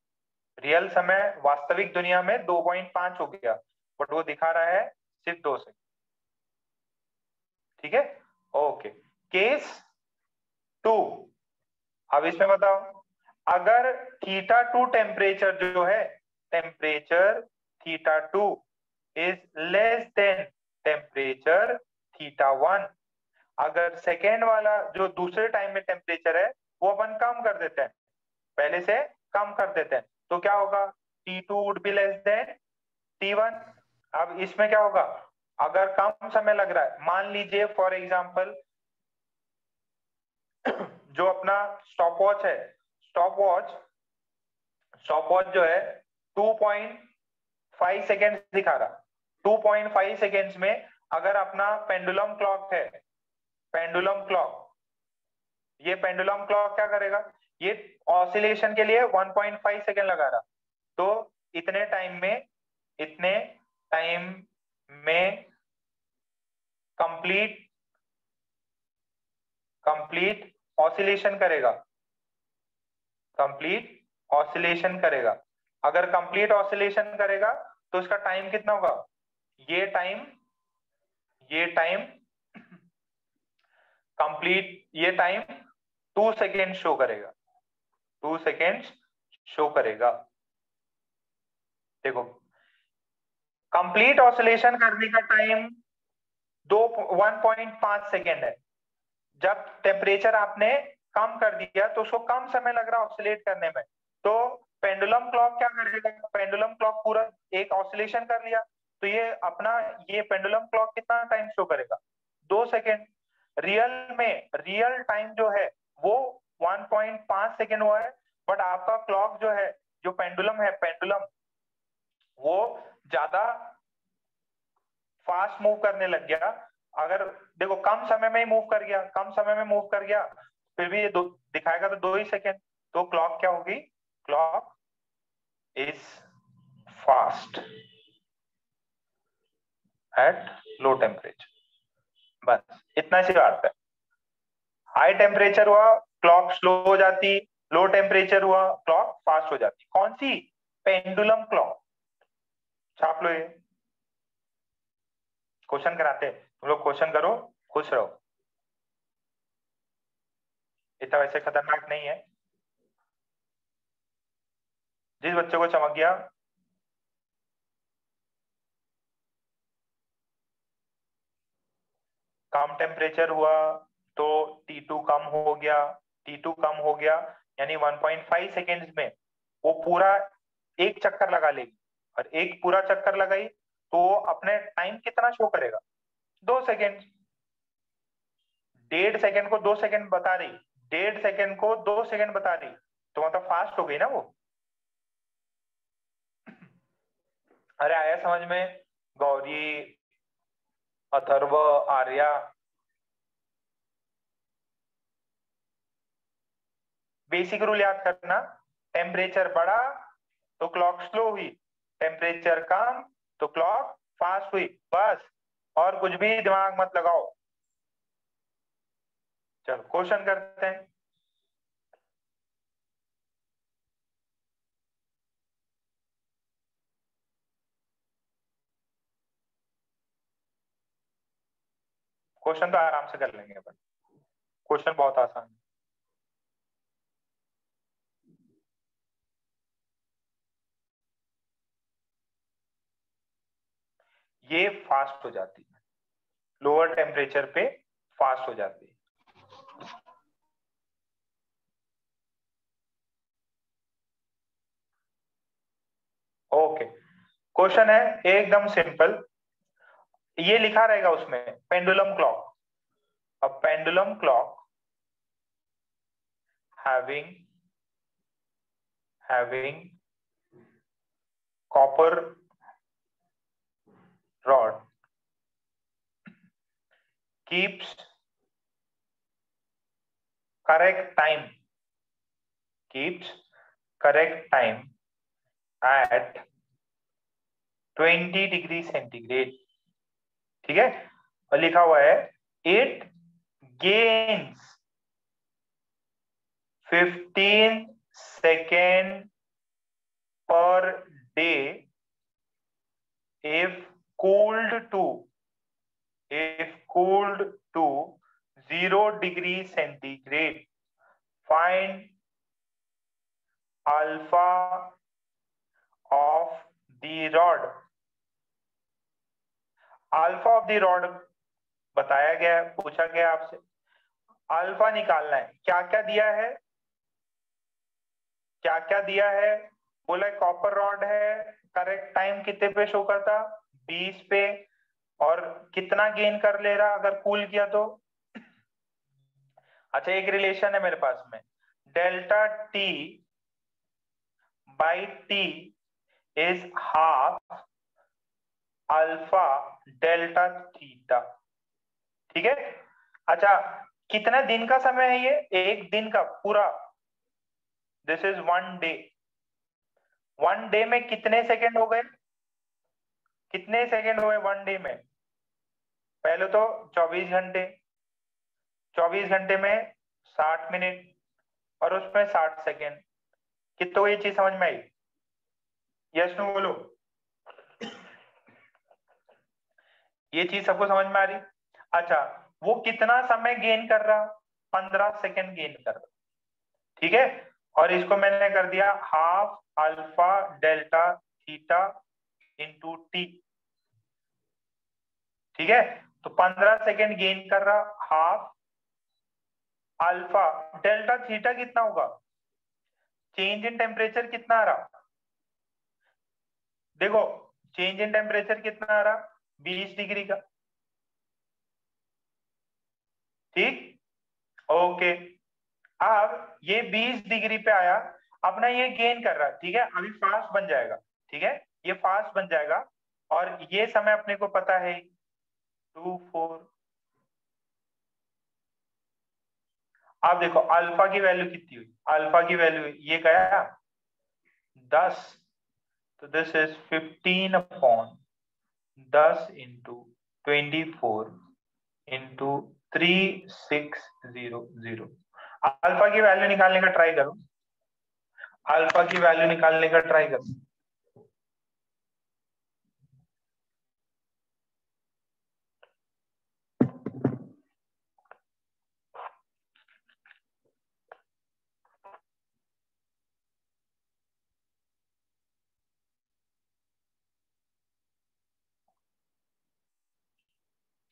रियल समय वास्तविक दुनिया में 2.5 हो गया बट वो दिखा रहा है सिर्फ़ दो सेकेंड ठीक है? ओके केस टू अब इसमें बताओ। अगर थीटा टू टेम्परेचर जो है temperature theta two is less than temperature theta one अगर सेकेंड वाला जो दूसरे टाइम में टेम्परेचर है, वो अपन कम कर देते हैं। पहले से कम कर देते हैं। तो क्या होगा? T two would be less than T one अब इसमें क्या होगा? अगर कम समय लग रहा है, मान लीजिए फॉर एग्ज़ाम्पल जो अपना स्टॉप वॉच है स्टॉप वॉच स्टॉप वॉच जो है 2.5 सेकेंड दिखा रहा। 2.5 सेकेंड्स में अगर अपना पेंडुलम क्लॉक है पेंडुलम क्लॉक ये पेंडुलम क्लॉक क्या करेगा? ये ऑसिलेशन के लिए 1.5 सेकेंड लगा रहा। तो इतने टाइम में, इतने टाइम में कंप्लीट कंप्लीट ऑसिलेशन करेगा। कंप्लीट ऑसिलेशन करेगा। अगर कंप्लीट ऑसिलेशन करेगा तो उसका टाइम कितना होगा? ये टाइम ये टाइम कंप्लीट ये टाइम टू सेकेंड शो करेगा। टू सेकेंड शो करेगा। देखो कंप्लीट ऑसिलेशन करने का टाइम दो वन पॉइंट पाँच सेकेंड है। जब टेम्परेचर आपने कम कर दिया तो उसको कम समय लग रहा ऑसिलेट करने में। तो पेंडुलम क्लॉक क्या करेगा? पेंडुलम क्लॉक पूरा एक ऑसिलेशन कर लिया। तो ये अपना, ये पेंडुलम क्लॉक कितना टाइम शो करेगा? दो सेकेंड रियल में रियल टाइम जो है, वो 1.5 सेकेंड हुआ है बट आपका क्लॉक जो है, जो पेंडुलम है पेंडुलम वो ज़्यादा फास्ट मूव करने लग गया। अगर, देखो, कम समय में ही मूव कर गया, कम समय में मूव कर गया, फिर भी ये दो, दिखाएगा तो दो ही सेकेंड तो क्लॉक क्या होगी? Clock is fast at low temperature बस, इतना सी बात है। हाई टेम्परेचर हुआ क्लॉक स्लो हो जाती लो टेम्परेचर हुआ क्लॉक फास्ट हो जाती। कौन सी? पेंडुलम क्लॉक छाप लो ये। क्वेश्चन कराते तुम लोग क्वेश्चन करो, खुश रहो। इतना वैसे खतरनाक नहीं है। जिस बच्चे को चमक गया कम टेम्परेचर हुआ तो T2 कम हो गया T2 कम हो गया, यानी 1.5 सेकेंड्स में वो पूरा एक चक्कर लगा लेगी। और एक पूरा चक्कर लगाई तो अपने टाइम कितना शो करेगा? दो सेकेंड डेढ़ सेकेंड को दो सेकेंड बता रही, डेढ़ सेकेंड को दो सेकेंड बता रही तो मतलब फास्ट हो गई ना वो। अरे आया समझ में? गौरी अथर्व, आर्या। बेसिक रूल याद करना। टेम्परेचर बढ़ा तो क्लॉक स्लो हुई। टेम्परेचर कम तो क्लॉक फास्ट हुई। बस, और कुछ भी दिमाग मत लगाओ। चलो क्वेश्चन करते हैं। क्वेश्चन तो आराम से कर लेंगे अपन। क्वेश्चन बहुत आसान है। ये फास्ट हो जाती है। लोअर टेम्परेचर पे फास्ट हो जाती है। ओके क्वेश्चन है एकदम सिंपल ये लिखा रहेगा उसमें pendulum clock a pendulum clock having having copper rod keeps correct time, keeps correct time at 20 degree centigrade ठीक है? और लिखा हुआ है it gains fifteen second per day if cooled to if cooled to zero degree centigrade fine alpha of the rod alpha of the rod बताया गया है, पूछा गया आपसे। अल्फ़ा निकालना है। क्या क्या दिया है? क्या क्या दिया है? बोला कॉपर रॉड है करेक्ट टाइम कितने पे शो करता? 20 पे। और कितना गेन कर ले रहा अगर कूल किया तो? अच्छा एक रिलेशन है मेरे पास में। Delta T by T is half alpha delta theta. ठीक है? अच्छा कितना दिन का समय है ये? एक दिन का पूरा। This is one day one day में कितने सेकंड हो गए? कितने सेकंड हुए वन डे में? पहले तो 24 घंटे। 24 घंटे में 60 मिनट और उसमें 60 सेकंड कितो ये चीज़ समझ में आई? यस नो बोलो। ये चीज़ सबको समझ में आ रही? अच्छा वो कितना समय गेन कर रहा? पंद्रह सेकेंड गेन कर रहा। ठीक है? और इसको मैंने कर दिया half alpha delta theta into T ठीक है? तो पंद्रह सेकेंड गेन कर रहा हाफ़ अल्फ़ा डेल्टा थीटा कितना होगा? चेंज इन टेम्परेचर कितना आ रहा? देखो चेंज इन टेम्परेचर कितना आ रहा? बीस डिग्री का। ठीक? ओके। अब ये 20 डिग्री पे आया। अपना ये गेन कर रहा ठीक है? अभी फास्ट बन जाएगा, ठीक है? ये फास्ट बन जाएगा। और ये समय अपने को पता है। Two, four. आप देखो, अल्फ़ा की वैल्यू कितनी हुई? अल्फ़ा की वैल्यू ये गया। दस। तो दिस इज़ फिफ्टीन अपॉन दस into twenty four into three six zero zero alpha की वैल्यू निकालने का ट्राई करो। अल्फ़ा की वैल्यू निकालने का ट्राई करो।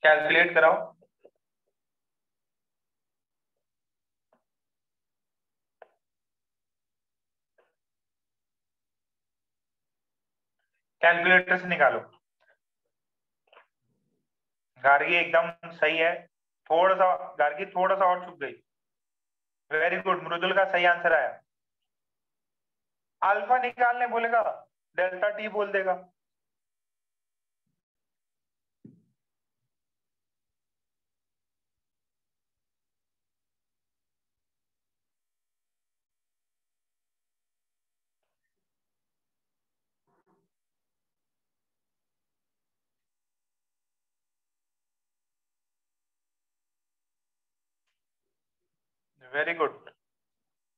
कैलकुलेट कराओ। कैलकुलेटर से निकालो। गार्गी एकदम सही है। थोड़ा सा गार्गी थोड़ा सा और चुप गई। वेरी गुड मृदुल का सही आंसर आया। अल्फ़ा निकालने बोलेगा डेल्टा टी बोल देगा। वेरी गुड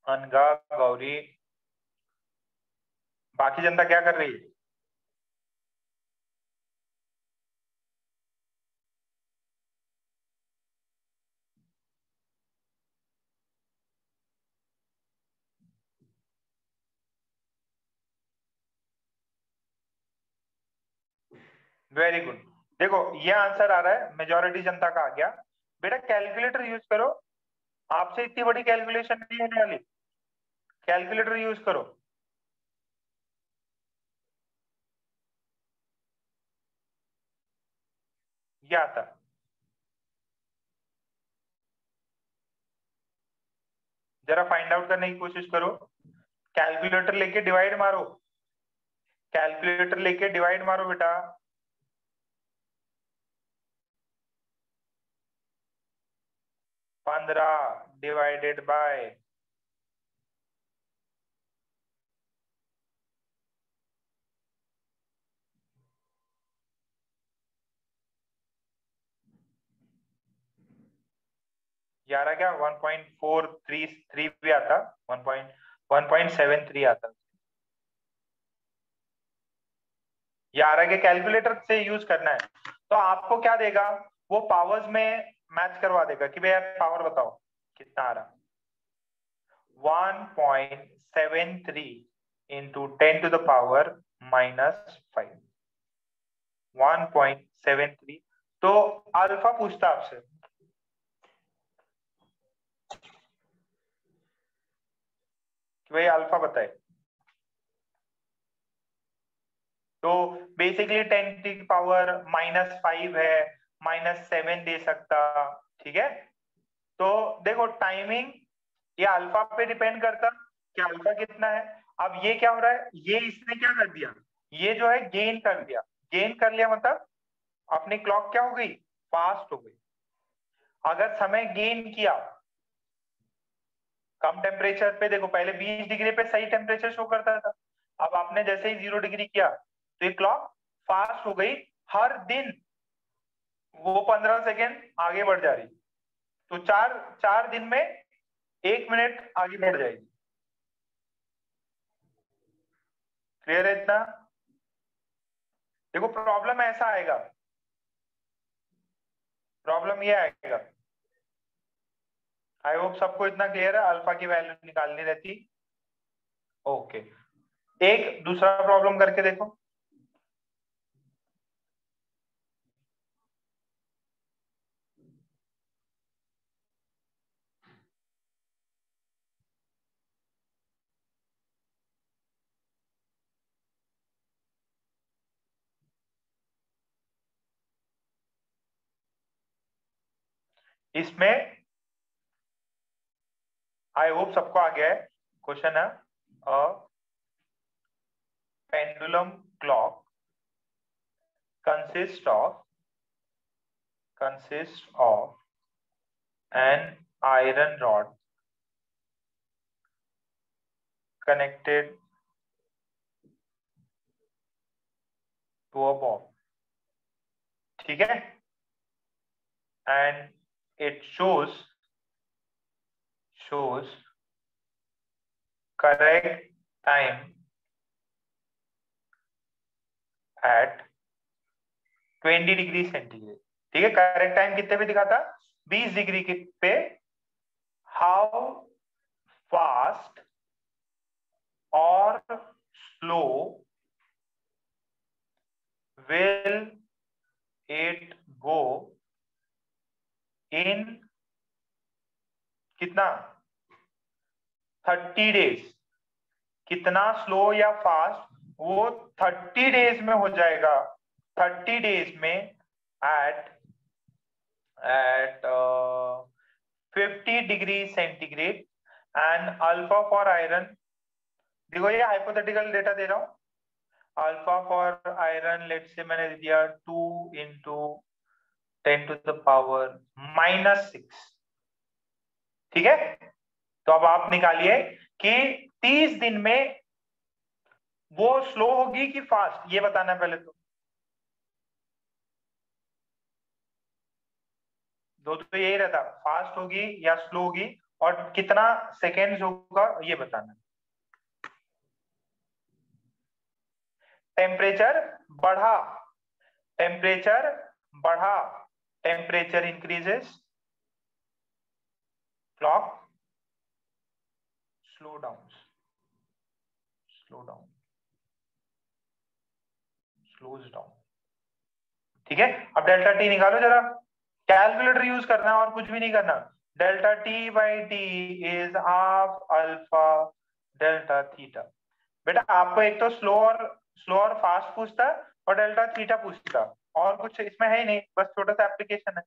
अनगा गौरी बाकी जनता क्या कर रही है? वेरी गुड देखो, ये आंसर आ रहा है मेजोरिटी जनता का आ गया। बेटा कैलकुलेटर यूज़ करो। आपसे इतनी बड़ी कैलकुलेशन नहीं होने वाली कैलकुलेटर यूज़ करो। ये आता जरा फाइंड आउट करने की कोशिश करो। कैलकुलेटर लेके डिवाइड मारो। कैलकुलेटर लेके डिवाइड मारो बेटा। पंद्रह डिवाइडेड बाय ग्यारह क्या? One point four three three भी आता। One point one point seven three आता। ग्यारह के कैलकुलेटर से यूज़ करना है। तो आपको क्या देगा? वो पावर्स में मैच करवा देगा कि भैया पावर बताओ कितना आ रहा one point seven three into ten to the power minus five one point seven three. तो अल्फ़ा पूछता आपसे। भाई अल्फ़ा बताए। तो बेसिकली टेन की पावर माइनस फाइव है। माइनस सेवन दे सकता, ठीक है? तो देखो टाइमिंग ये अल्फ़ा पे डिपेंड करता कि अल्फ़ा कितना है। अब ये क्या हो रहा है? ये इसने क्या कर दिया? ये जो है गेन कर दिया। गेन कर लिया मतलब अपनी क्लॉक क्या हो गई? फास्ट हो गई। अगर समय गेन किया, कम टेम्परेचर पे, देखो, पहले 20 डिग्री पे सही टेम्परेचर शो करता था। अब आपने जैसे ही ज़ीरो डिग्री किया तो ये क्लॉक फास्ट हो गई। हर दिन वो पंद्रह सेकेंड आगे बढ़ जा रही तो चार चार दिन में एक मिनट आगे बढ़ जाएगी। क्लियर है इतना? देखो प्रॉब्लम ऐसा आएगा। प्रॉब्लम ये आएगा। आई होप सबको इतना क्लियर है। अल्फ़ा की वैल्यू निकालनी रहती। ओके एक, दूसरा प्रॉब्लम करके देखो। इसमें आई होप सबको आ गया है। क्वेश्चन है, a pendulum clock consist of consist of an iron rod connected to a bob ठीक है? And it shows shows correct time at 20 degree centigrade ठीक है? करेक्ट टाइम कितने पे दिखाता 20 डिग्री के पे। हाउ फास्ट और slow will it go in कितना? 30 डेज़ कितना स्लो या फास्ट वो 30 डेज़ में हो जाएगा। 30 डेज़ में at at fifty degree centigrade and alpha for iron देखो ये हाइपोथेटिकल डेटा दे रहा हूँ। अल्फ़ा फॉर आयरन लेट से मैंने दिया two into ten to the power minus six. ठीक है? तो अब आप निकालिए कि तीस दिन में वो स्लो होगी कि फास्ट? ये बताना है पहले तो। दो तो यही रहता, फास्ट होगी या स्लो होगी, और कितना सेकेंड्स होगा ये बताना। टेम्परेचर बढ़ा टेम्परेचर बढ़ा। Temperature increases clock slow down slow down slows down ठीक है? अब डेल्टा टी निकालो जरा। कैलकुलेटर यूज़ करना है और कुछ भी नहीं करना। Delta T by T is half alpha delta theta बेटा, आपको एक तो स्लो और स्लो और फास्ट पूछता और डेल्टा थीटा पूछता। और कुछ इसमें है ही नहीं, बस छोटा सा एप्लीकेशन है।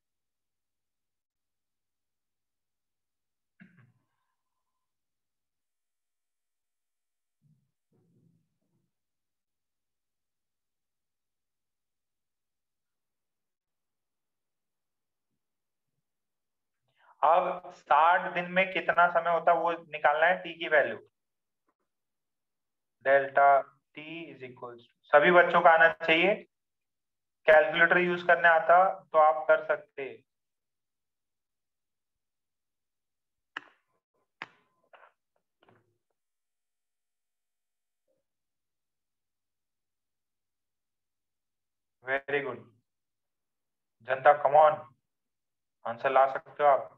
अब साठ दिन में कितना समय होता है वो निकालना है टी की value delta T is equal सभी बच्चों का आना चाहिए। कैलकुलेटर यूज़ करने आता तो आप कर सकते। वेरी गुड जनता कमॉन आंसर ला सकते हो आप?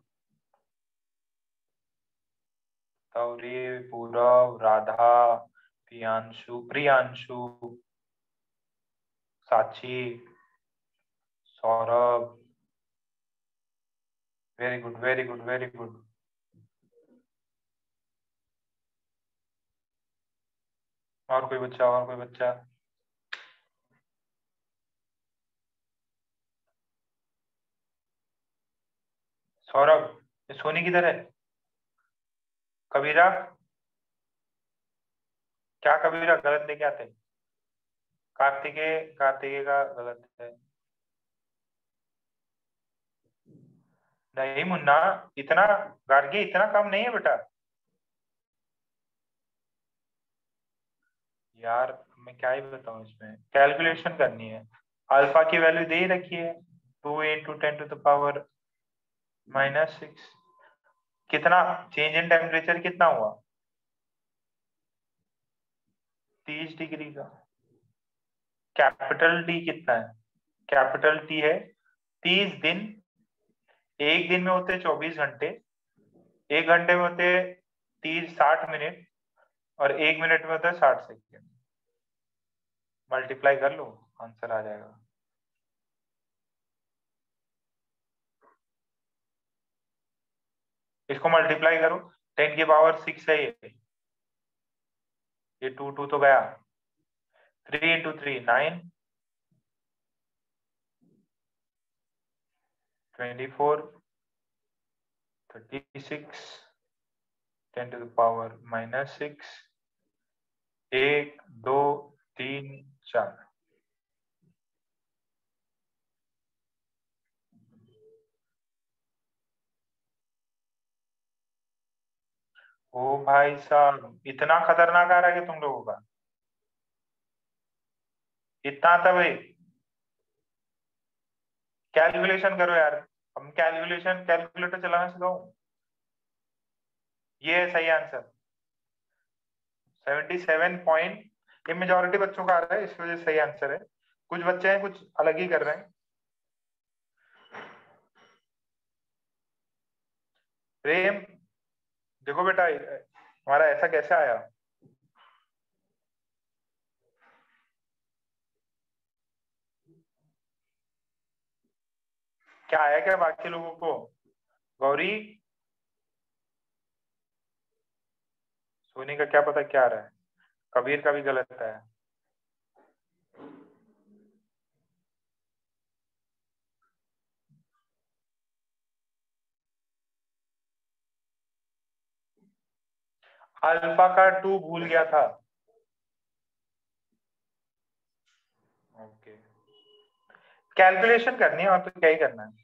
तौरी Purav Radha, Priyanshu Priyanshu, Sakshi. Saurabh very good very good very good और कोई बच्चा, और कोई बच्चा? सौरभ सोनी किधर है? कबीरा? क्या कबीरा, गलत लेके आते कार्तिकेय कार्तिकेय का गलत है। नहीं मुन्ना, इतना गार्गी, इतना कम नहीं है बेटा। यार, मैं क्या ही बताऊँ इसमें? कैलकुलेशन करनी है। अल्फ़ा की वैल्यू दे रखी है। Two into ten to the power minus six कितना? चेंज इन टेम्परेचर कितना हुआ? तीस डिग्री का। कैपिटल टी कितना है? कैपिटल टी है। तीस दिन एक दिन में होते चौबीस घंटे, एक घंटे में होते तीस साठ मिनट और एक मिनट में होता है साठ सेकेंड। मल्टीप्लाई कर लो, आंसर आ जाएगा। इसको मल्टीप्लाई करो, टेन की पावर सिक्स है ये। ये टू टू तो गया। Three into three, nine. 24, 36, 10 to the power minus six एक दो तीन चार। ओ भाई साहब इतना खतरनाक आ रहा है तुम लोगों का? इतना था भाई। कैलकुलेशन करो यार। हम कैलकुलेशन कैलकुलेटर चलाना सिखाऊ ये है सही आंसर सेवेंटी सेवन पॉइंट ये मेजोरिटी बच्चों का आ रहा है, इस वजह से सही आंसर है। कुछ बच्चे हैं, कुछ अलग ही कर रहे हैं। प्रेम, देखो बेटा, हमारा ऐसा कैसे आया? क्या आया क्या बाकी लोगों को? गौरी? सोनी का क्या पता क्या रहा है? कबीर का भी गलत है। अल्फ़ा का टू भूल गया था। Okay okay. कैलकुलेशन करनी है और तो क्या ही करना है।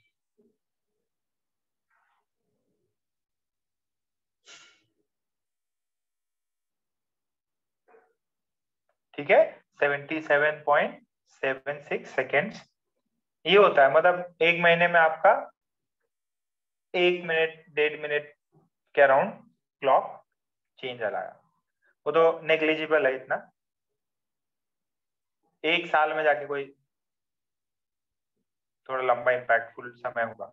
ठीक है? Seventy seven point seven six seconds ये होता है मतलब एक महीने में आपका एक मिनट, डेढ़ मिनट के अराउंड क्लॉक चेंज आ रहा वो तो नेग्लिजिबल है इतना। एक साल में जाके कोई थोड़ा लंबा इम्पैक्टफुल समय होगा।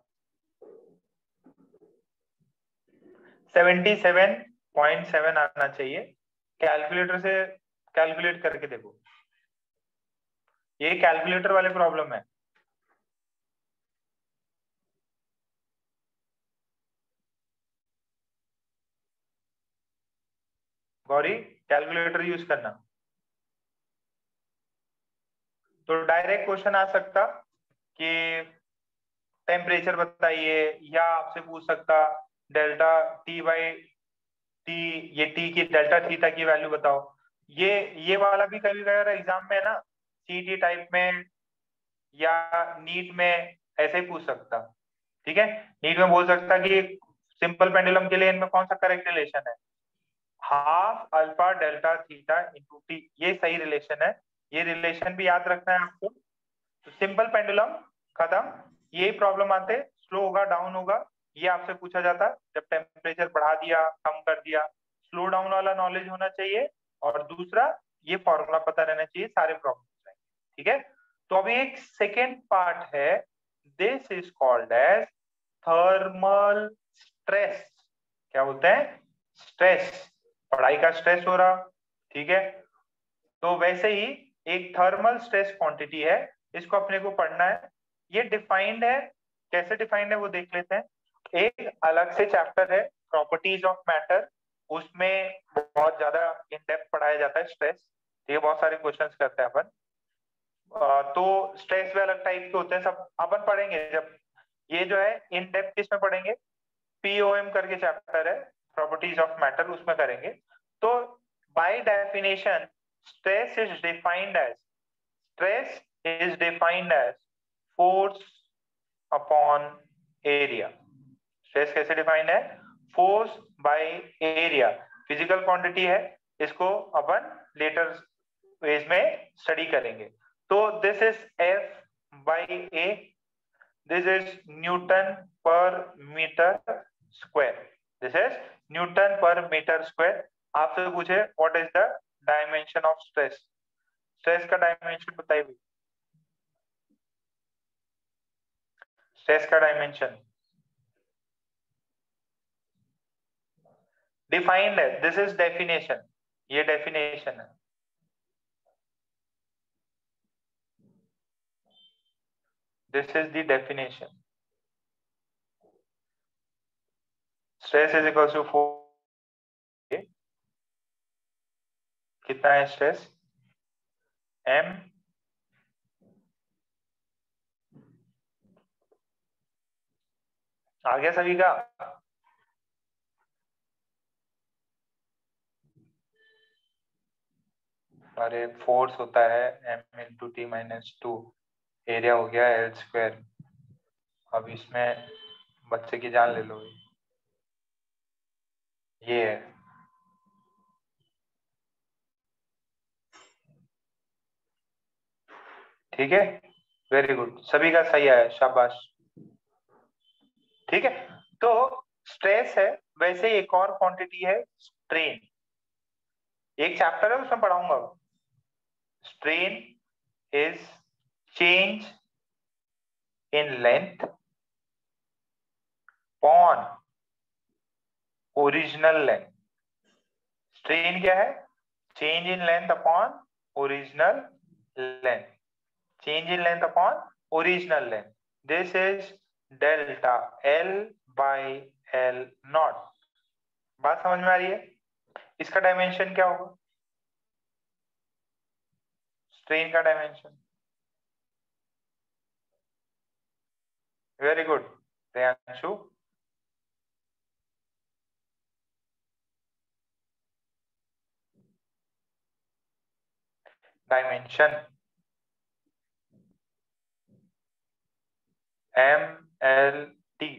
77.7 आना चाहिए। कैलकुलेटर से कैलकुलेट करके देखो। ये कैलकुलेटर वाले प्रॉब्लम है। गौरी कैलकुलेटर यूज़ करना। तो डायरेक्ट क्वेश्चन आ सकता कि टेम्परेचर बताइए, या आपसे पूछ सकता डेल्टा टी बाई टी ये टी की डेल्टा थीटा की वैल्यू बताओ। ये ये वाला भी कभी कभी एग्ज़ाम में ना सीटी टाइप में या नीट में ऐसे ही पूछ सकता। ठीक है? नीट में बोल सकता कि सिंपल पेंडुलम के लिए इनमें कौन सा करेक्ट रिलेशन है? Half alpha delta theta into T ये सही रिलेशन है। ये रिलेशन भी याद रखना है आपको। तो सिंपल पेंडुलम खत्म। ये प्रॉब्लम आते स्लो होगा डाउन होगा। ये आपसे पूछा जाता, जब टेम्परेचर बढ़ा दिया, कम कर दिया। स्लो डाउन वाला नॉलेज होना चाहिए। और दूसरा, ये फॉर्मूला पता रहना चाहिए, सारे प्रॉब्लम ठीक है? तो अभी एक सेकेंड पार्ट है this is called as thermal stress क्या बोलते हैं? स्ट्रेस पढ़ाई का स्ट्रेस हो रहा, ठीक है? तो वैसे ही एक थर्मल स्ट्रेस क्वांटिटी है, इसको अपने को पढ़ना है। ये डिफाइंड है, कैसे डिफाइंड है वो देख लेते हैं। एक अलग से चैप्टर है प्रॉपर्टीज़ ऑफ़ मैटर उसमें बहुत ज़्यादा इन डेप्थ पढ़ाया जाता है स्ट्रेस ये बहुत सारे क्वेश्चंस करते हैं अपन। तो स्ट्रेस भी अलग टाइप के होते हैं, सब अपन पढ़ेंगे जब। ये जो है इन डेप्थ किसमें पढ़ेंगे? पीओएम करके चैप्टर है प्रॉपर्टीज़ ऑफ़ मैटर उसमें करेंगे। तो by definition stress is defined as stress is defined as force upon area stress कैसे डिफाइंड है? Force by area physical quantity है, इसको अपन लेटर वेज में स्टडी करेंगे। तो this is F by A this is newton per metre square this is newton per metre square आपसे पूछे what is the dimension of stress stress का डायमेंशन बताइए। स्ट्रेस का डायमेंशन डिफाइंड है दिस इज़ डेफिनेशन ये डेफिनेशन है this is the definition stress is equal to force कितना है स्ट्रेस एम आ गया सभी का? और फोर्स होता है M into T minus two area हो गया एल स्क्वायर अब इसमें बच्चे की जान ले लो ये है। ठीक है? वेरी गुड सभी का सही आया। शाबाश। ठीक है? तो स्ट्रेस है। वैसे एक और क्वांटिटी है स्ट्रेन एक चैप्टर है, उसमें पढ़ाऊँगा strain is change in length upon original length strain क्या है? Change in length upon original length change in length upon original length. This is delta L by L naught. बात समझ में आ रही है? इसका डायमेंशन क्या होगा? स्ट्रेन का dimension very good Dayanshu dimension M L T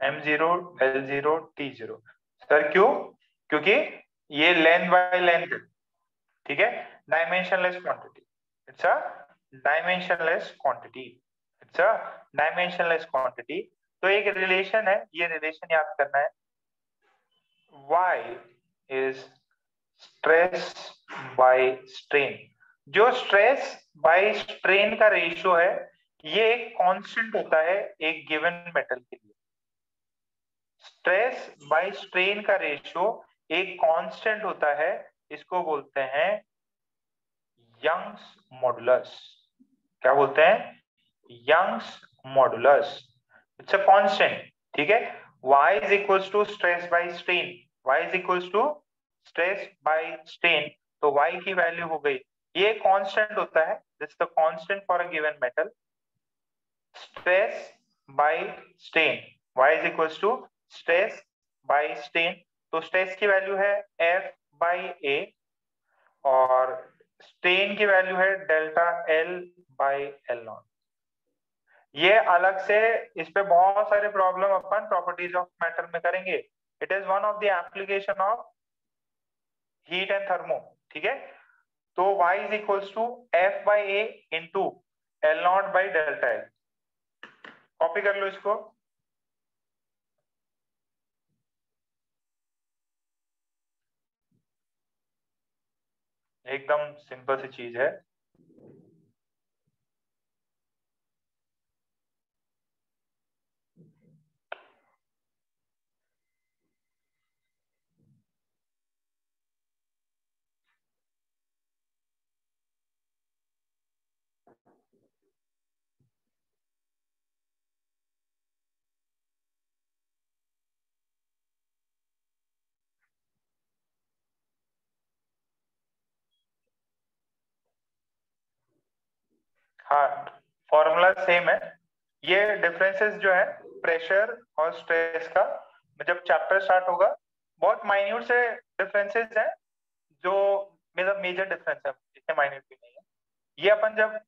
M zero L zero T zero sir क्यों? क्योंकि ये लेंथ बाय लेंथ है। ठीक है? Dimensionless quantity it's a dimensionless quantity it's a dimensionless quantity तो एक रिलेशन है, ये रिलेशन याद करना है। Y is stress by strain जो स्ट्रेस बाय स्ट्रेन का रेशियो है, ये एक कांस्टेंट होता है एक गिवन मेटल के लिए। स्ट्रेस बाय स्ट्रेन का रेशियो एक कांस्टेंट होता है, इसको बोलते हैं यंग्स मॉडुलस। क्या बोलते हैं? Young's modulus. It's a constant ठीक है? Y is equals to stress by strain y is equals to stress by strain तो y की वैल्यू हो गई। ये कांस्टेंट होता है। This the constant for a given metal stress by strain. Y is equals to stress by strain. तो स्ट्रेस की वैल्यू है F बाई ए और स्ट्रेन की वैल्यू है delta L by L not ये अलग से इस पे बहुत सारे प्रॉब्लम अपन प्रॉपर्टीज़ ऑफ़ मैटर में करेंगे. It is one of the application of heat and thermo ठीक है? तो y is equals to F by A into L not by delta L copy कर लो इसको. एकदम सिंपल सी चीज़ है। हाँ फॉर्मूला सेम है। ये डिफरेंसेस जो है प्रेशर और स्ट्रेस का, जब चैप्टर स्टार्ट होगा, बहुत माइन्यूट से डिफरेंसेस हैं, जो मतलब मेजर डिफरेंस है, इतने माइन्यूट भी नहीं है। ये अपन जब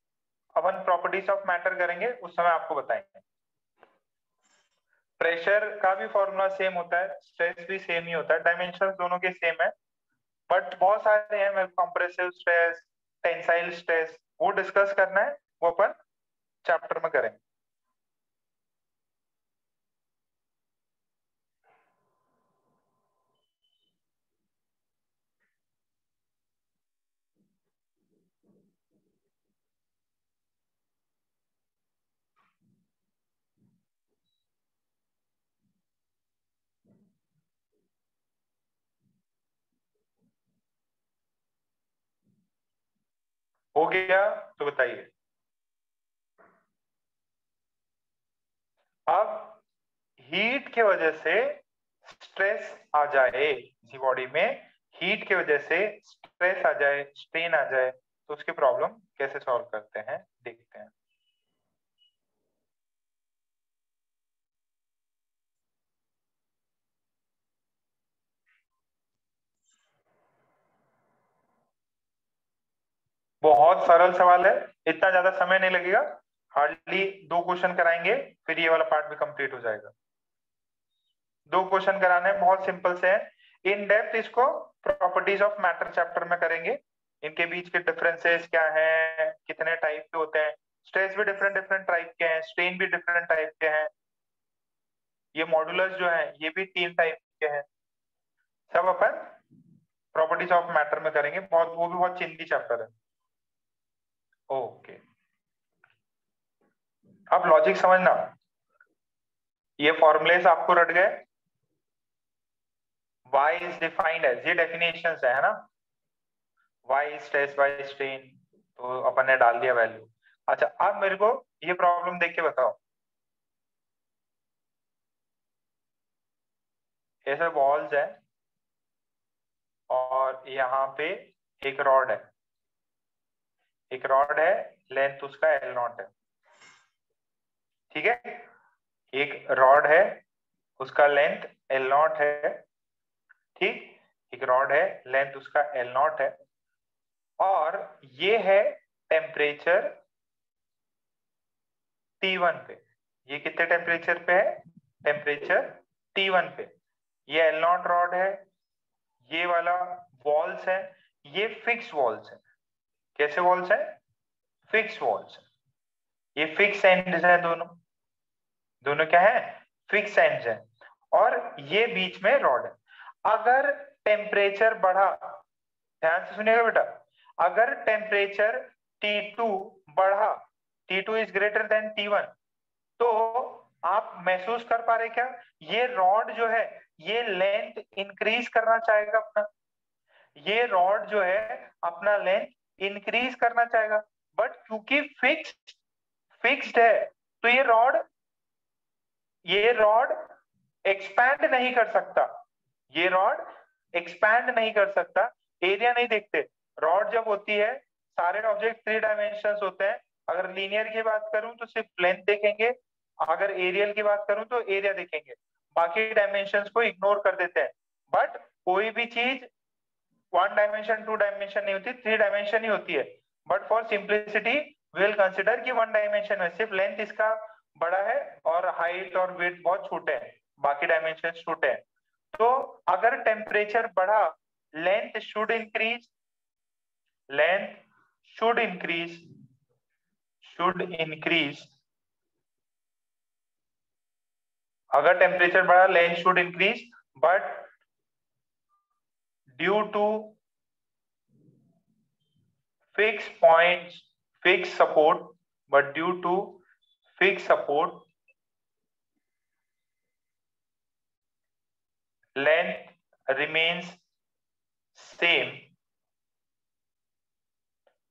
अपन प्रॉपर्टीज़ ऑफ़ मैटर करेंगे, उस समय आपको बताएँगे। प्रेशर का भी फॉर्मूला सेम होता है स्ट्रेस भी सेम ही होता है। डायमेंशन दोनों के सेम है। बट बहुत सारे हैं कंप्रेसिव स्ट्रेस टेंसाइल स्ट्रेस वो डिस्कस करना है। वो अपन चैप्टर में करेंगे। हो गया तो बताइए। अब हीट के वजह से स्ट्रेस आ जाए। किसी बॉडी में हीट के वजह से स्ट्रेस आ जाए स्ट्रेन आ जाए तो उसकी प्रॉब्लम कैसे सॉल्व करते हैं, देखते हैं। बहुत सरल सवाल है, इतना ज़्यादा समय नहीं लगेगा। हार्डली दो क्वेश्चन कराएँगे, फिर ये वाला पार्ट भी कंप्लीट हो जाएगा। दो क्वेश्चन कराने, बहुत सिंपल से है। इन डेप्थ इसको प्रॉपर्टीज़ ऑफ़ मैटर चैप्टर में करेंगे। इनके बीच के डिफरेंसेस क्या हैं, कितने टाइप के होते हैं। स्ट्रेस भी डिफरेंट डिफरेंट टाइप के हैं। स्ट्रेन भी डिफरेंट टाइप के हैं। ये मॉड्यूलस जो है, ये भी तीन टाइप के हैं। सब अपन प्रॉपर्टीज़ ऑफ़ मैटर में करेंगे। बहुत, वो भी बहुत चिंती चैप्टर है। ओके अब लॉजिक समझना। ये फॉर्मुलेस आपको रट गए। Y इज़ डिफाइंड एज ये डेफिनेशन है ना? Y स्ट्रेस बाय स्ट्रेन तो अपन ने डाल दिया वैल्यू अच्छा अब मेरे को ये प्रॉब्लम देख के बताओ। ऐसे बॉल्स है, और यहाँ पे एक रॉड है। एक रॉड है लेंथ उसका एल नॉट है। ठीक है? एक रॉड है, उसका लेंथ एल नॉट है, ठीक? एक रॉड है लेंथ उसका एल नॉट है। और ये है टेम्परेचर T1 पे। ये कितने टेम्परेचर पे है? टेम्परेचर T1 पे। ये एल नॉट रॉड है, ये वाला वॉल्स है, ये फिक्स वॉल्स है। कैसे वॉल्स है? फिक्स वॉल्स है। ये फिक्स एंड्स है दोनों। दोनों क्या है? फिक्स एंड्स है और ये बीच में रॉड है। अगर टेम्परेचर बढ़ा, ध्यान से सुनिएगा बेटा, अगर टेम्परेचर T2 बढ़ा T2 is greater then T1 तो आप महसूस कर पा रहे क्या? ये रॉड जो है, ये लेंथ इंक्रीज करना चाहेगा अपना। ये रॉड जो है, अपना लेंथ इंक्रीज करना चाहेगा। बट क्योंकि फिक्स फिक्स्ड है तो ये रॉड ये रॉड एक्सपैंड नहीं कर सकता। ये रॉड एक्सपैंड नहीं कर सकता। एरिया नहीं देखते। रॉड जब होती है, सारे ऑब्जेक्ट थ्री डायमेंशन होते हैं। अगर लीनियर की बात करूँ तो सिर्फ़ लेंथ देखेंगे। अगर एरियल की बात करूँ तो एरिया देखेंगे। बाकी डायमेंशन को इग्नोर कर देते हैं। बट कोई भी चीज़ वन डायमेंशन टू डायमेंशन नहीं होती थ्री डायमेंशन ही होती है। But for simplicity will consider कि वन डायमेंशन में सिर्फ़ लेंथ इसका बड़ा है और हाइट और वेट बहुत छोटे हैं, बाकी डायमेंशन छोटे हैं। तो अगर टेम्परेचर बढ़ा length should increase length should increase should increase अगर टेम्परेचर बढ़ा length should increase but due to fix point fix support but due to fix support length remains same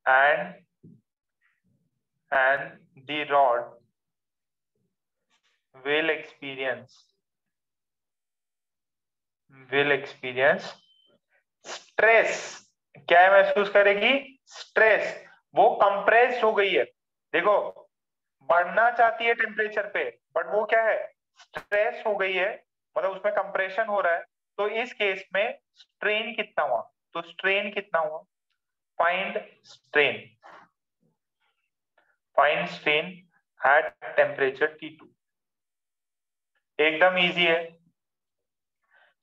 and and the rod will experience will experience stress क्या महसूस करेगी स्ट्रेस वो कंप्रेस हो गई है देखो बढ़ना चाहती है टेम्परेचर पे बट वो क्या है? स्ट्रेस हो गई है मतलब उसमें कंप्रेशन हो रहा है तो इस केस में स्ट्रेन कितना हुआ? तो स्ट्रेन कितना हुआ? Find strain find strain at temperature T2 एकदम इजी है।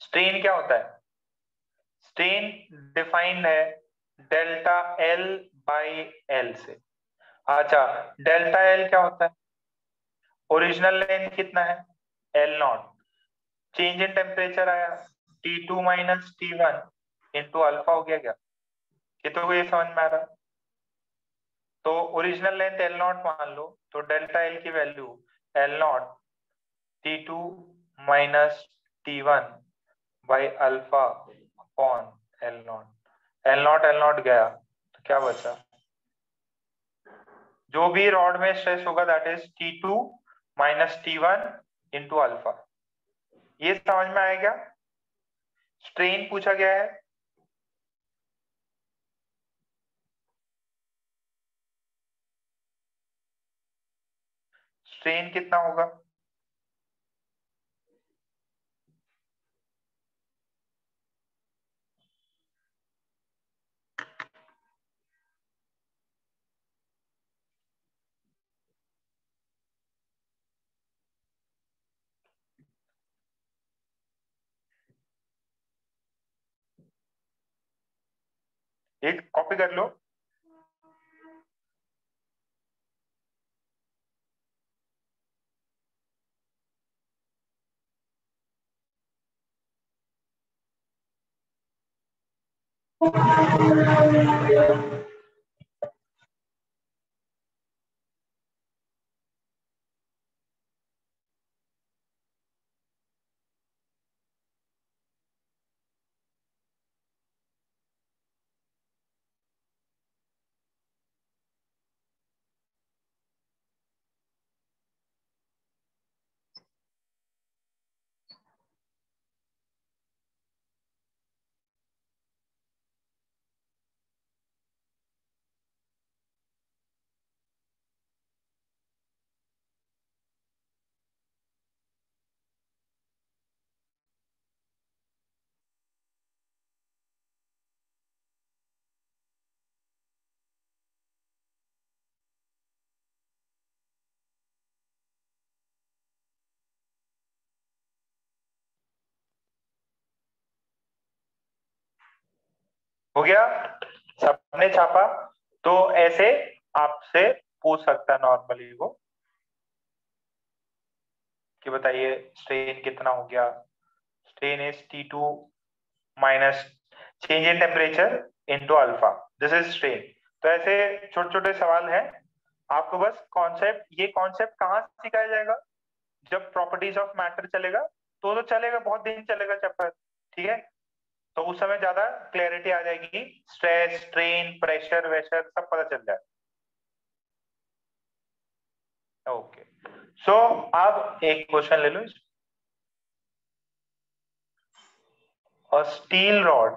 स्ट्रेन क्या होता है? स्ट्रेन डिफाइंड है डेल्टा एल बाई एल से। अच्छा डेल्टा एल क्या होता है? ओरिजिनल लेंथ कितना है? L not change in temperature आया। T two minus T one into alpha हो गया क्या? ये तो ये समझ में आ रहा। तो ओरिजिनल लेंथ एल नॉट मान लो तो डेल्टा एल की value L not T two minus T one by alpha upon L not L not L not गया। तो क्या बचा? जो भी रॉड में स्ट्रेस होगा that is T two minus T one into alpha ये समझ में आएगा स्ट्रेन पूछा गया है। स्ट्रेन कितना होगा? एक कॉपी कर लो हो गया? सबने छापा? तो ऐसे आपसे पूछ सकता है नॉर्मली वो कि बताइए स्ट्रेन कितना हो गया? Strain is T two minus change in temperature into alpha this is strain तो ऐसे छोटे छोटे सवाल हैं। आपको बस कॉन्सेप्ट ये कॉन्सेप्ट कहाँ सिखाया जाएगा? जब प्रॉपर्टीज़ ऑफ़ मैटर चलेगा तो तो चलेगा, बहुत दिन चलेगा चैप्टर ठीक है? तो उस समय ज़्यादा क्लैरिटी आ जाएगी। स्ट्रेस स्ट्रेन प्रेशर वेशर सब पता चल जाए। ओके सो अब एक क्वेश्चन ले लो a steel rod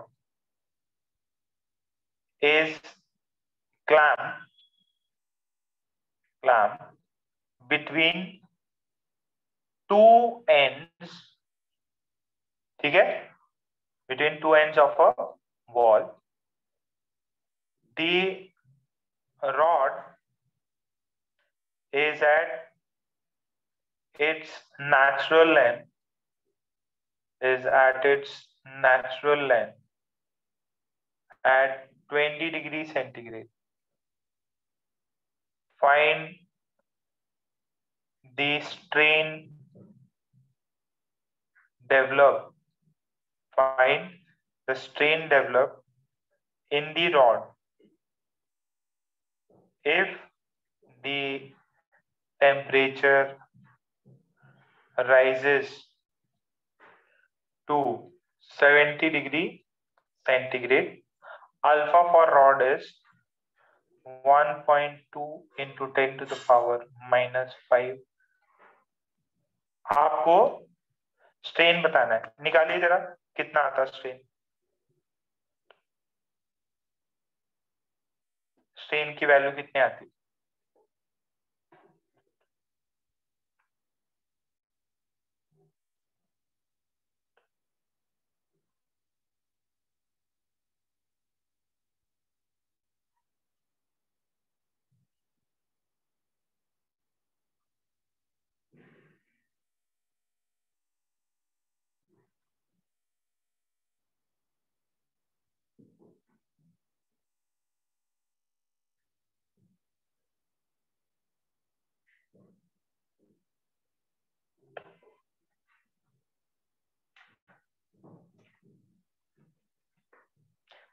is clamped clamped between two ends, ठीक है? Between two ends of a wall. The rod is at its natural length is at its natural length at 20 degrees centigrade. Find the strain developed find the strain developed in the rod if the temperature rises to 70 degree centigrade alpha for rod is 1.2 into 10 to the power minus 5 आपको स्ट्रेन बताना है निकालिए जरा कितना आता स्ट्रेन स्ट्रेन की वैल्यू कितनी आती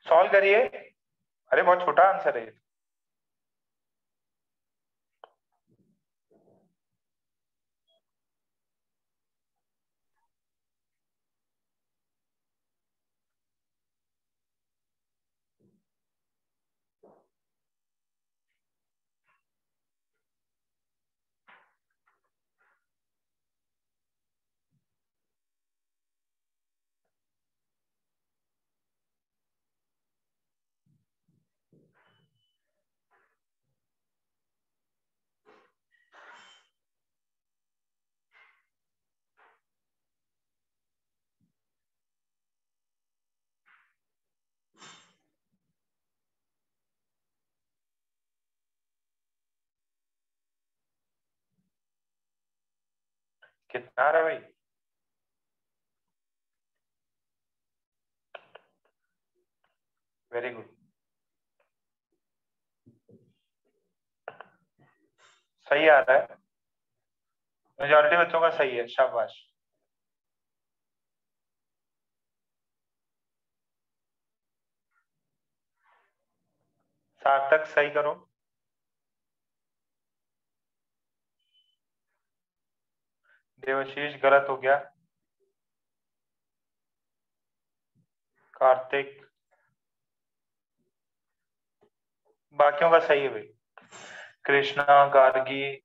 सॉल्व करिए। अरे बहुत छोटा आंसर है। कितना रहा भाई? वेरी गुड सही आ रहा है। मेजोरिटी बच्चों का सही है, शाबाश। सार्थक सही करो। देवशीष गलत हो गया। कार्तिक। बाकियों का सही है भाई। कृष्णा गार्गी।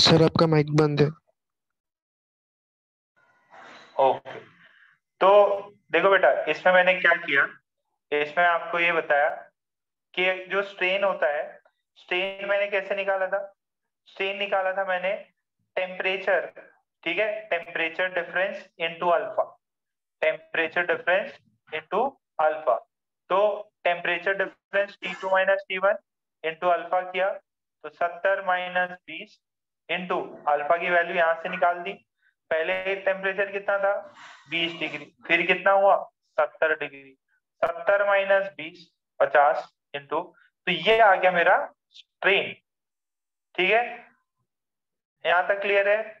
सर, आपका माइक बंद है। ओके तो देखो बेटा, इसमें मैंने क्या किया, इसमें आपको ये बताया कि जो स्ट्रेन होता है स्ट्रेन मैंने कैसे निकाला था? स्ट्रेन निकाला था मैंने टेम्परेचर ठीक है? Temperature difference into alpha temperature difference into alpha तो temperature difference T two minus T one into alpha किया तो सत्तर माइनस बीस इंटू अल्फ़ा की वैल्यू यहाँ से निकाल दी। पहले टेम्परेचर कितना था? 20 डिग्री। फिर कितना हुआ? 70 डिग्री। 70 माइनस बीस, पचास इंटू तो ये आ गया मेरा स्ट्रेन ठीक है? यहाँ तक क्लियर है?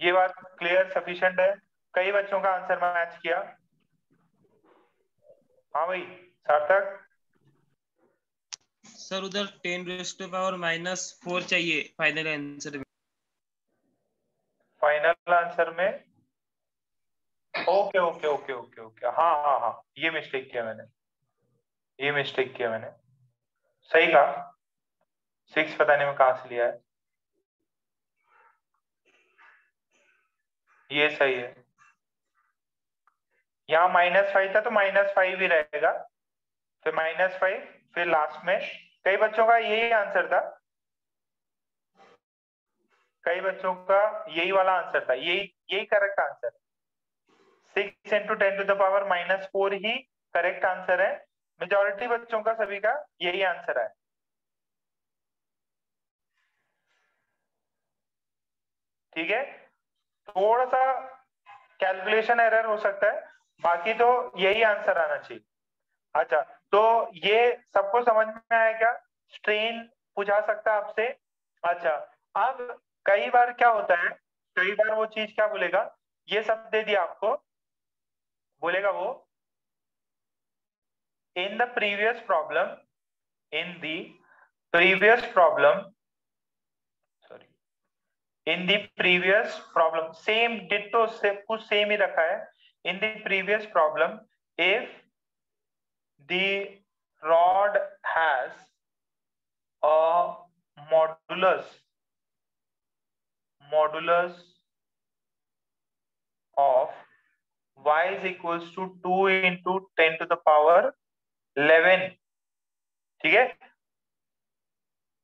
ये बात क्लियर सफिशिएंट है। कई बच्चों का आंसर मैच किया। हाँ भाई, सार्थक। सर, उधर ten raised power minus four चाहिए फाइनल आंसर में। फाइनल आंसर में? Okay okay okay okay okay हाँ हाँ हाँ ये मिस्टेक किया मैंने। ये मिस्टेक किया मैंने। सही कहा। सिक्स पता नहीं मैं कहाँ से लिया है। ये सही है। यहाँ माइनस फाइव था तो माइनस फाइव ही रहेगा। फिर माइनस फाइव फिर लास्ट में, कई बच्चों का यही आंसर था। कई बच्चों का यही वाला आंसर था। यही यही correct answer six into ten to the power minus four he correct answer है। मेजोरिटी बच्चों का, सभी का यही आंसर है। ठीक है? थोड़ा सा कैलकुलेशन एरर हो सकता है। बाकी तो यही आंसर आना चाहिए। अच्छा तो ये सबको समझ में आया क्या? स्ट्रेन पूछा सकता है आपसे। अच्छा अब कई बार क्या होता है? कई बार वो चीज़ क्या बोलेगा? ये सब दे दिया आपको। बोलेगा वो in the previous problem in the previous problem sorry in the previous problem same ditto से कुछ सेम ही रखा है। In the previous problem if the rod has a modulus modulus of y is equals to 2 into 10 to the power 11 ठीक है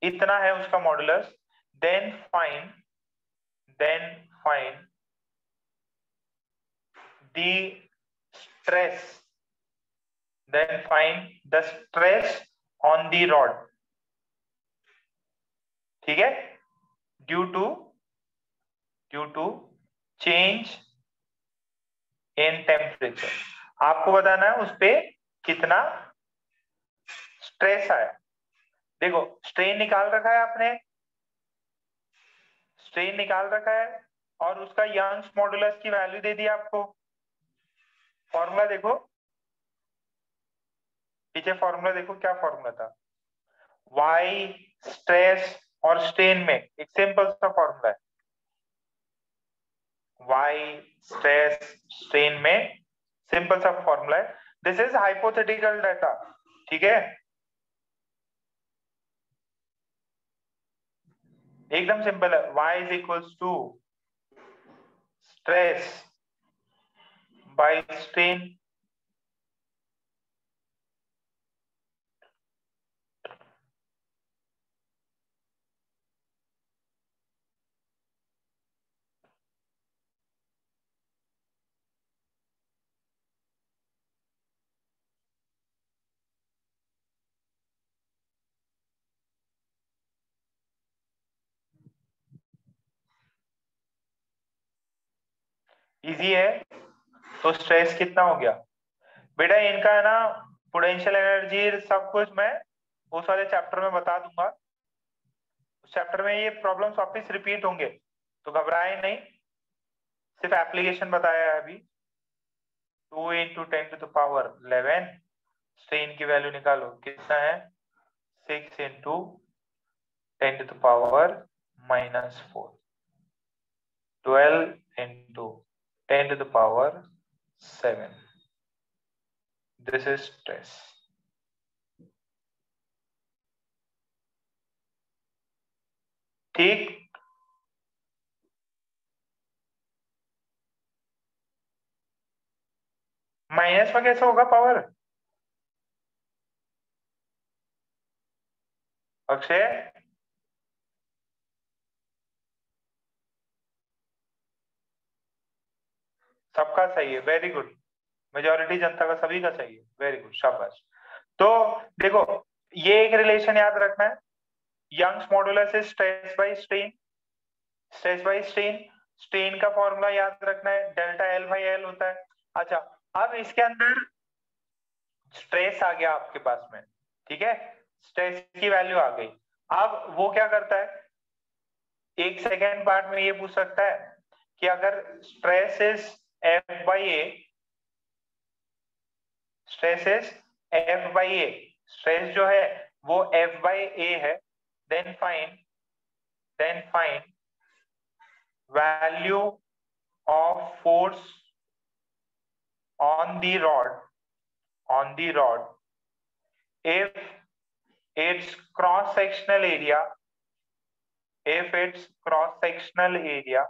इतना है उसका modulus then find then find the stress then find the stress on the rod. ठीक है? Due to due to change in temperature आपको बताना है उस पर कितना स्ट्रेस आया। देखो स्ट्रेन निकाल रखा है आपने। स्ट्रेन निकाल रखा है और उसका यंग्स मॉडुलस की वैल्यू दे दी आपको। फॉर्मूला देखो। पीछे फॉर्मूला देखो क्या फॉर्मूला था? वाई स्ट्रेस और स्ट्रेन में, एक सिंपल सा फॉर्मूला है। वाई स्ट्रेस स्ट्रेन में सिंपल सा फॉर्मूला है। दिस इज़ हाइपोथेटिकल डाटा ठीक है? एकदम सिंपल है। Y is equals to stress by strain easy है? तो स्ट्रेस कितना हो गया? बेटा, इनका है ना पोटेंशियल एनर्जी सब कुछ मैं उस वाले चैप्टर में बता दूँगा। उस चैप्टर में ये प्रॉब्लम्स वापस रिपीट होंगे। तो घबराए नहीं। सिर्फ़ एप्लीकेशन बताया है अभी। Two into ten to the power eleven strain की वैल्यू निकालो। कितना है? Six into ten to the power minus four twelve into 10 to the power 7. This is stress. ठीक माइनस में कैसे होगा पावर अक्षय सबका सही है वेरी गुड मेजोरिटी जनता का सभी का सही है वेरी गुड शाबाश. तो देखो, ये एक रिलेशन याद रखना है. Young's modulus is stress by strain stress by strain strain का फॉर्मूला याद रखना है. डेल्टा एल बाई एल होता है. अच्छा अब इसके अंदर स्ट्रेस आ गया आपके पास में, ठीक है? स्ट्रेस की वैल्यू आ गई. अब वो क्या करता है? एक सेकेंड पार्ट में ये पूछ सकता है कि अगर stress is F by A stress is F by A stress जो है वो F by A है then find then find value of force on the rod on the rod if its cross sectional area if its cross sectional area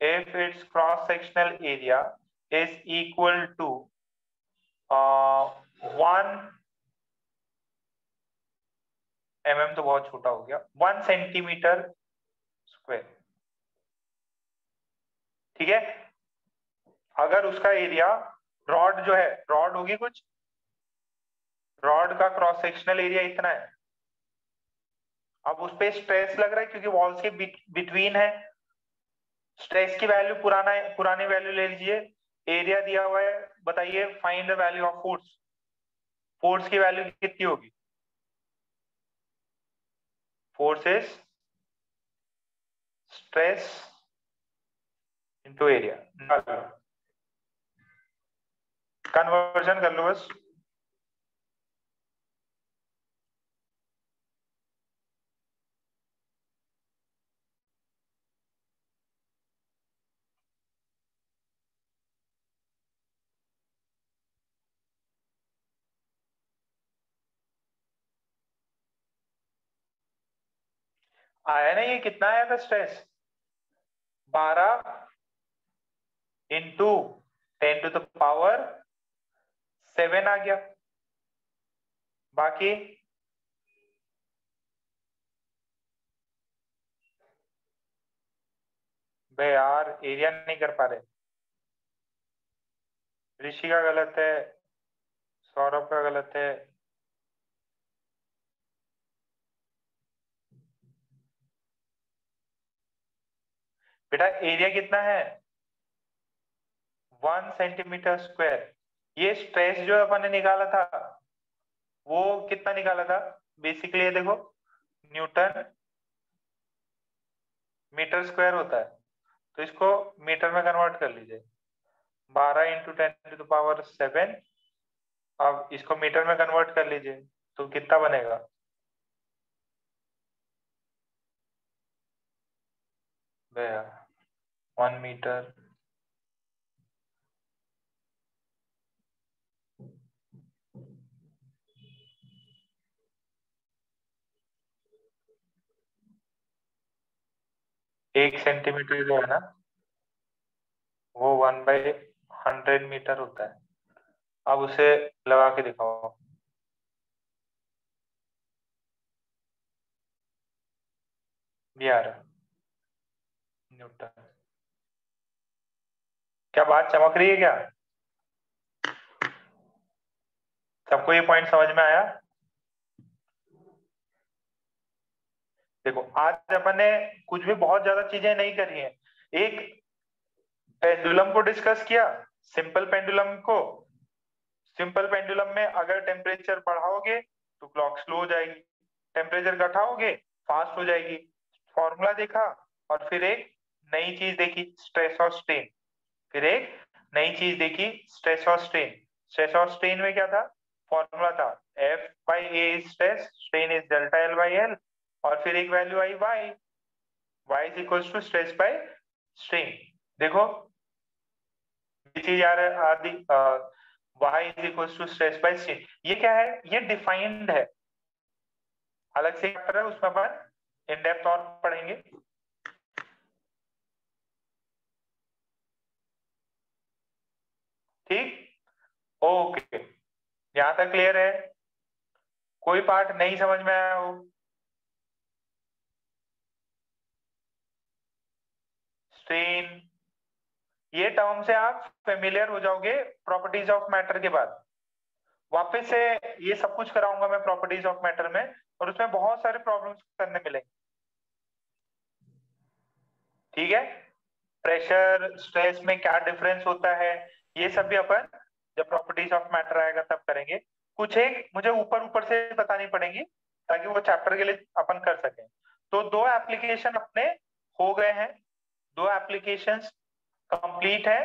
if its cross sectional area is equal to uh, one mm तो बहुत छोटा हो गया वन सेंटीमीटर स्क्वायर ठीक है? अगर उसका एरिया रॉड जो है रॉड होगी कुछ? रॉड का क्रॉस सेक्शनल एरिया इतना है। अब उस पर स्ट्रेस लग रहा है क्योंकि वॉल्स के बिटवीन है। स्ट्रेस की वैल्यू पुराना, पुरानी वैल्यू ले लीजिए। एरिया दिया हुआ है, बताइए find the value of force force की वैल्यू कितनी होगी? Force is stress into area conversion कर लो बस। आया ना ये कितना आया था स्ट्रेस बारह into ten to the power seven आ गया। बाकी? बे यार एरिया नहीं कर पा रहे। ऋषि का गलत है, सौरभ का गलत है बेटा एरिया कितना है? वन सेंटीमीटर स्क्वायर ये स्ट्रेस जो अपन ने निकाला था, वो कितना निकाला था? बेसिकली ये देखो न्यूटन मीटर स्क्वायर होता है। तो इसको मीटर में कन्वर्ट कर लीजिए। बारह into ten to power seven अब इसको मीटर में कन्वर्ट कर लीजिए। तो कितना बनेगा? भैया वन मीटर। एक सेंटीमीटर जो है ना, वो वन बाई हंड्रेड मीटर होता है। अब उसे लगा के दिखाओ। न्यूटन। क्या बात चमक रही है क्या? सबको ये पॉइंट समझ में आया? देखो, आज अपन ने कुछ भी बहुत ज़्यादा चीज़ें नहीं करी है। एक पेंडुलम को डिस्कस किया सिंपल पेंडुलम को। सिंपल पेंडुलम में अगर टेम्परेचर बढ़ाओगे तो क्लॉक स्लो हो जाएगी। टेम्परेचर घटाओगे फास्ट हो जाएगी। फॉर्मूला देखा और फिर एक नई चीज़ देखी स्ट्रेस और स्ट्रेन फिर एक नई चीज़ देखी स्ट्रेस और स्ट्रेन स्ट्रेस और स्ट्रेन में क्या था? फॉर्मूला था. F by A stress strain is delta L by L और फिर एक value I Y Y is equal to stress by strain देखो, ये चीज़ यार आदि Y is equal to stress by strain ये क्या है? ये डिफाइंड है. अलग से उसमें अपन इन डेप्थ और पढ़ेंगे. ठीक? ओके यहाँ तक क्लियर है? कोई पार्ट नहीं समझ में आया हो? स्ट्रेन ये टर्म से आप फेमिलियर हो जाओगे प्रॉपर्टीज़ ऑफ़ मैटर के बाद। वापस से ये सब कुछ कराऊँगा मैं प्रॉपर्टीज़ ऑफ़ मैटर में और उसमें बहुत सारे प्रॉब्लम्स करने मिलेंगे। ठीक है? प्रेशर स्ट्रेस में क्या डिफरेंस होता है? ये सब भी अपन जब प्रॉपर्टीज़ ऑफ़ मैटर आएगा तब करेंगे। कुछ एक मुझे ऊपर ऊपर से बतानी पड़ेगी ताकि वो चैप्टर के लिए अपन कर सकें। तो दो एप्लीकेशन अपने हो गए हैं। दो एप्लीकेशन कंप्लीट है।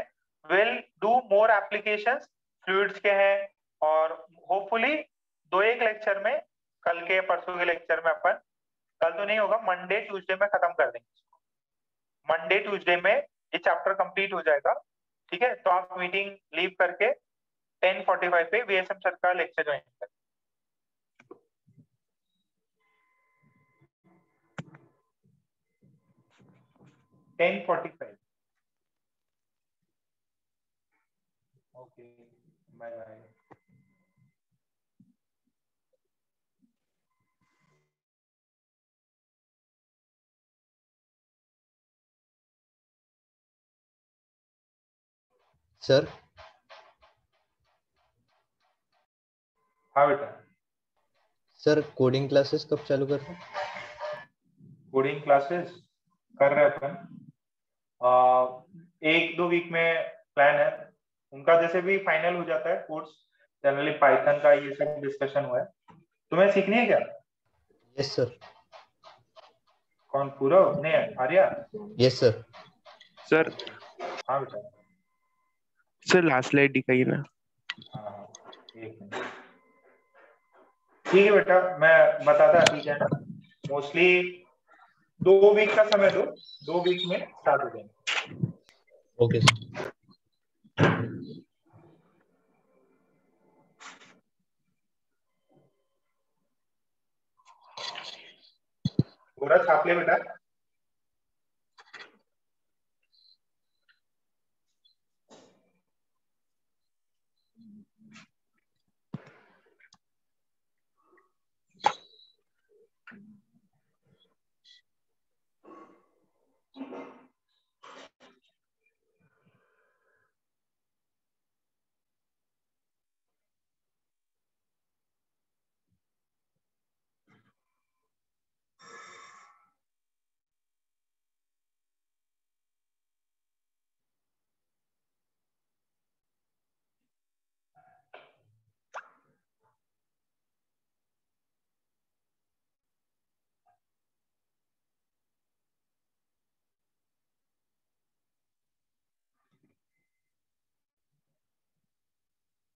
Will do more application fluids के हैं और होपफुली दो एक लेक्चर में, कल के परसों के लेक्चर में अपन, कल तो नहीं होगा मंडे ट्यूसडे में खत्म कर देंगे। मंडे ट्यूसडे में ये चैप्टर कंप्लीट हो जाएगा। ठीक है? तो आप मीटिंग लीव करके 10:45 पे वीएसएम सर का लेक्चर ज्वाइन कर। Ten forty five okay bye bye sir? हाँ बेटा। सर कोडिंग क्लासेस कब चालू कर रहे हैं? कोडिंग क्लासेस कर रहे हैं अपन। एक दो वीक में प्लान है। उनका जैसे भी फाइनल हो जाता है कोर्स जनरली पाइथन का ये सब डिस्कशन हुआ है। तुम्हें सीखनी है क्या? यस सर कौन पूरा नहीं आर्या? यस सर सर हाँ बेटा। सर लास्ट स्लाइड दिखाइए ना। हाँ ठीक है बेटा मैं बताता ठीक है। मोस्टली दो वीक का समय दो दो वीक में स्टार्ट हो जाएँगे। ओके सर पूरा छाप ले बेटा।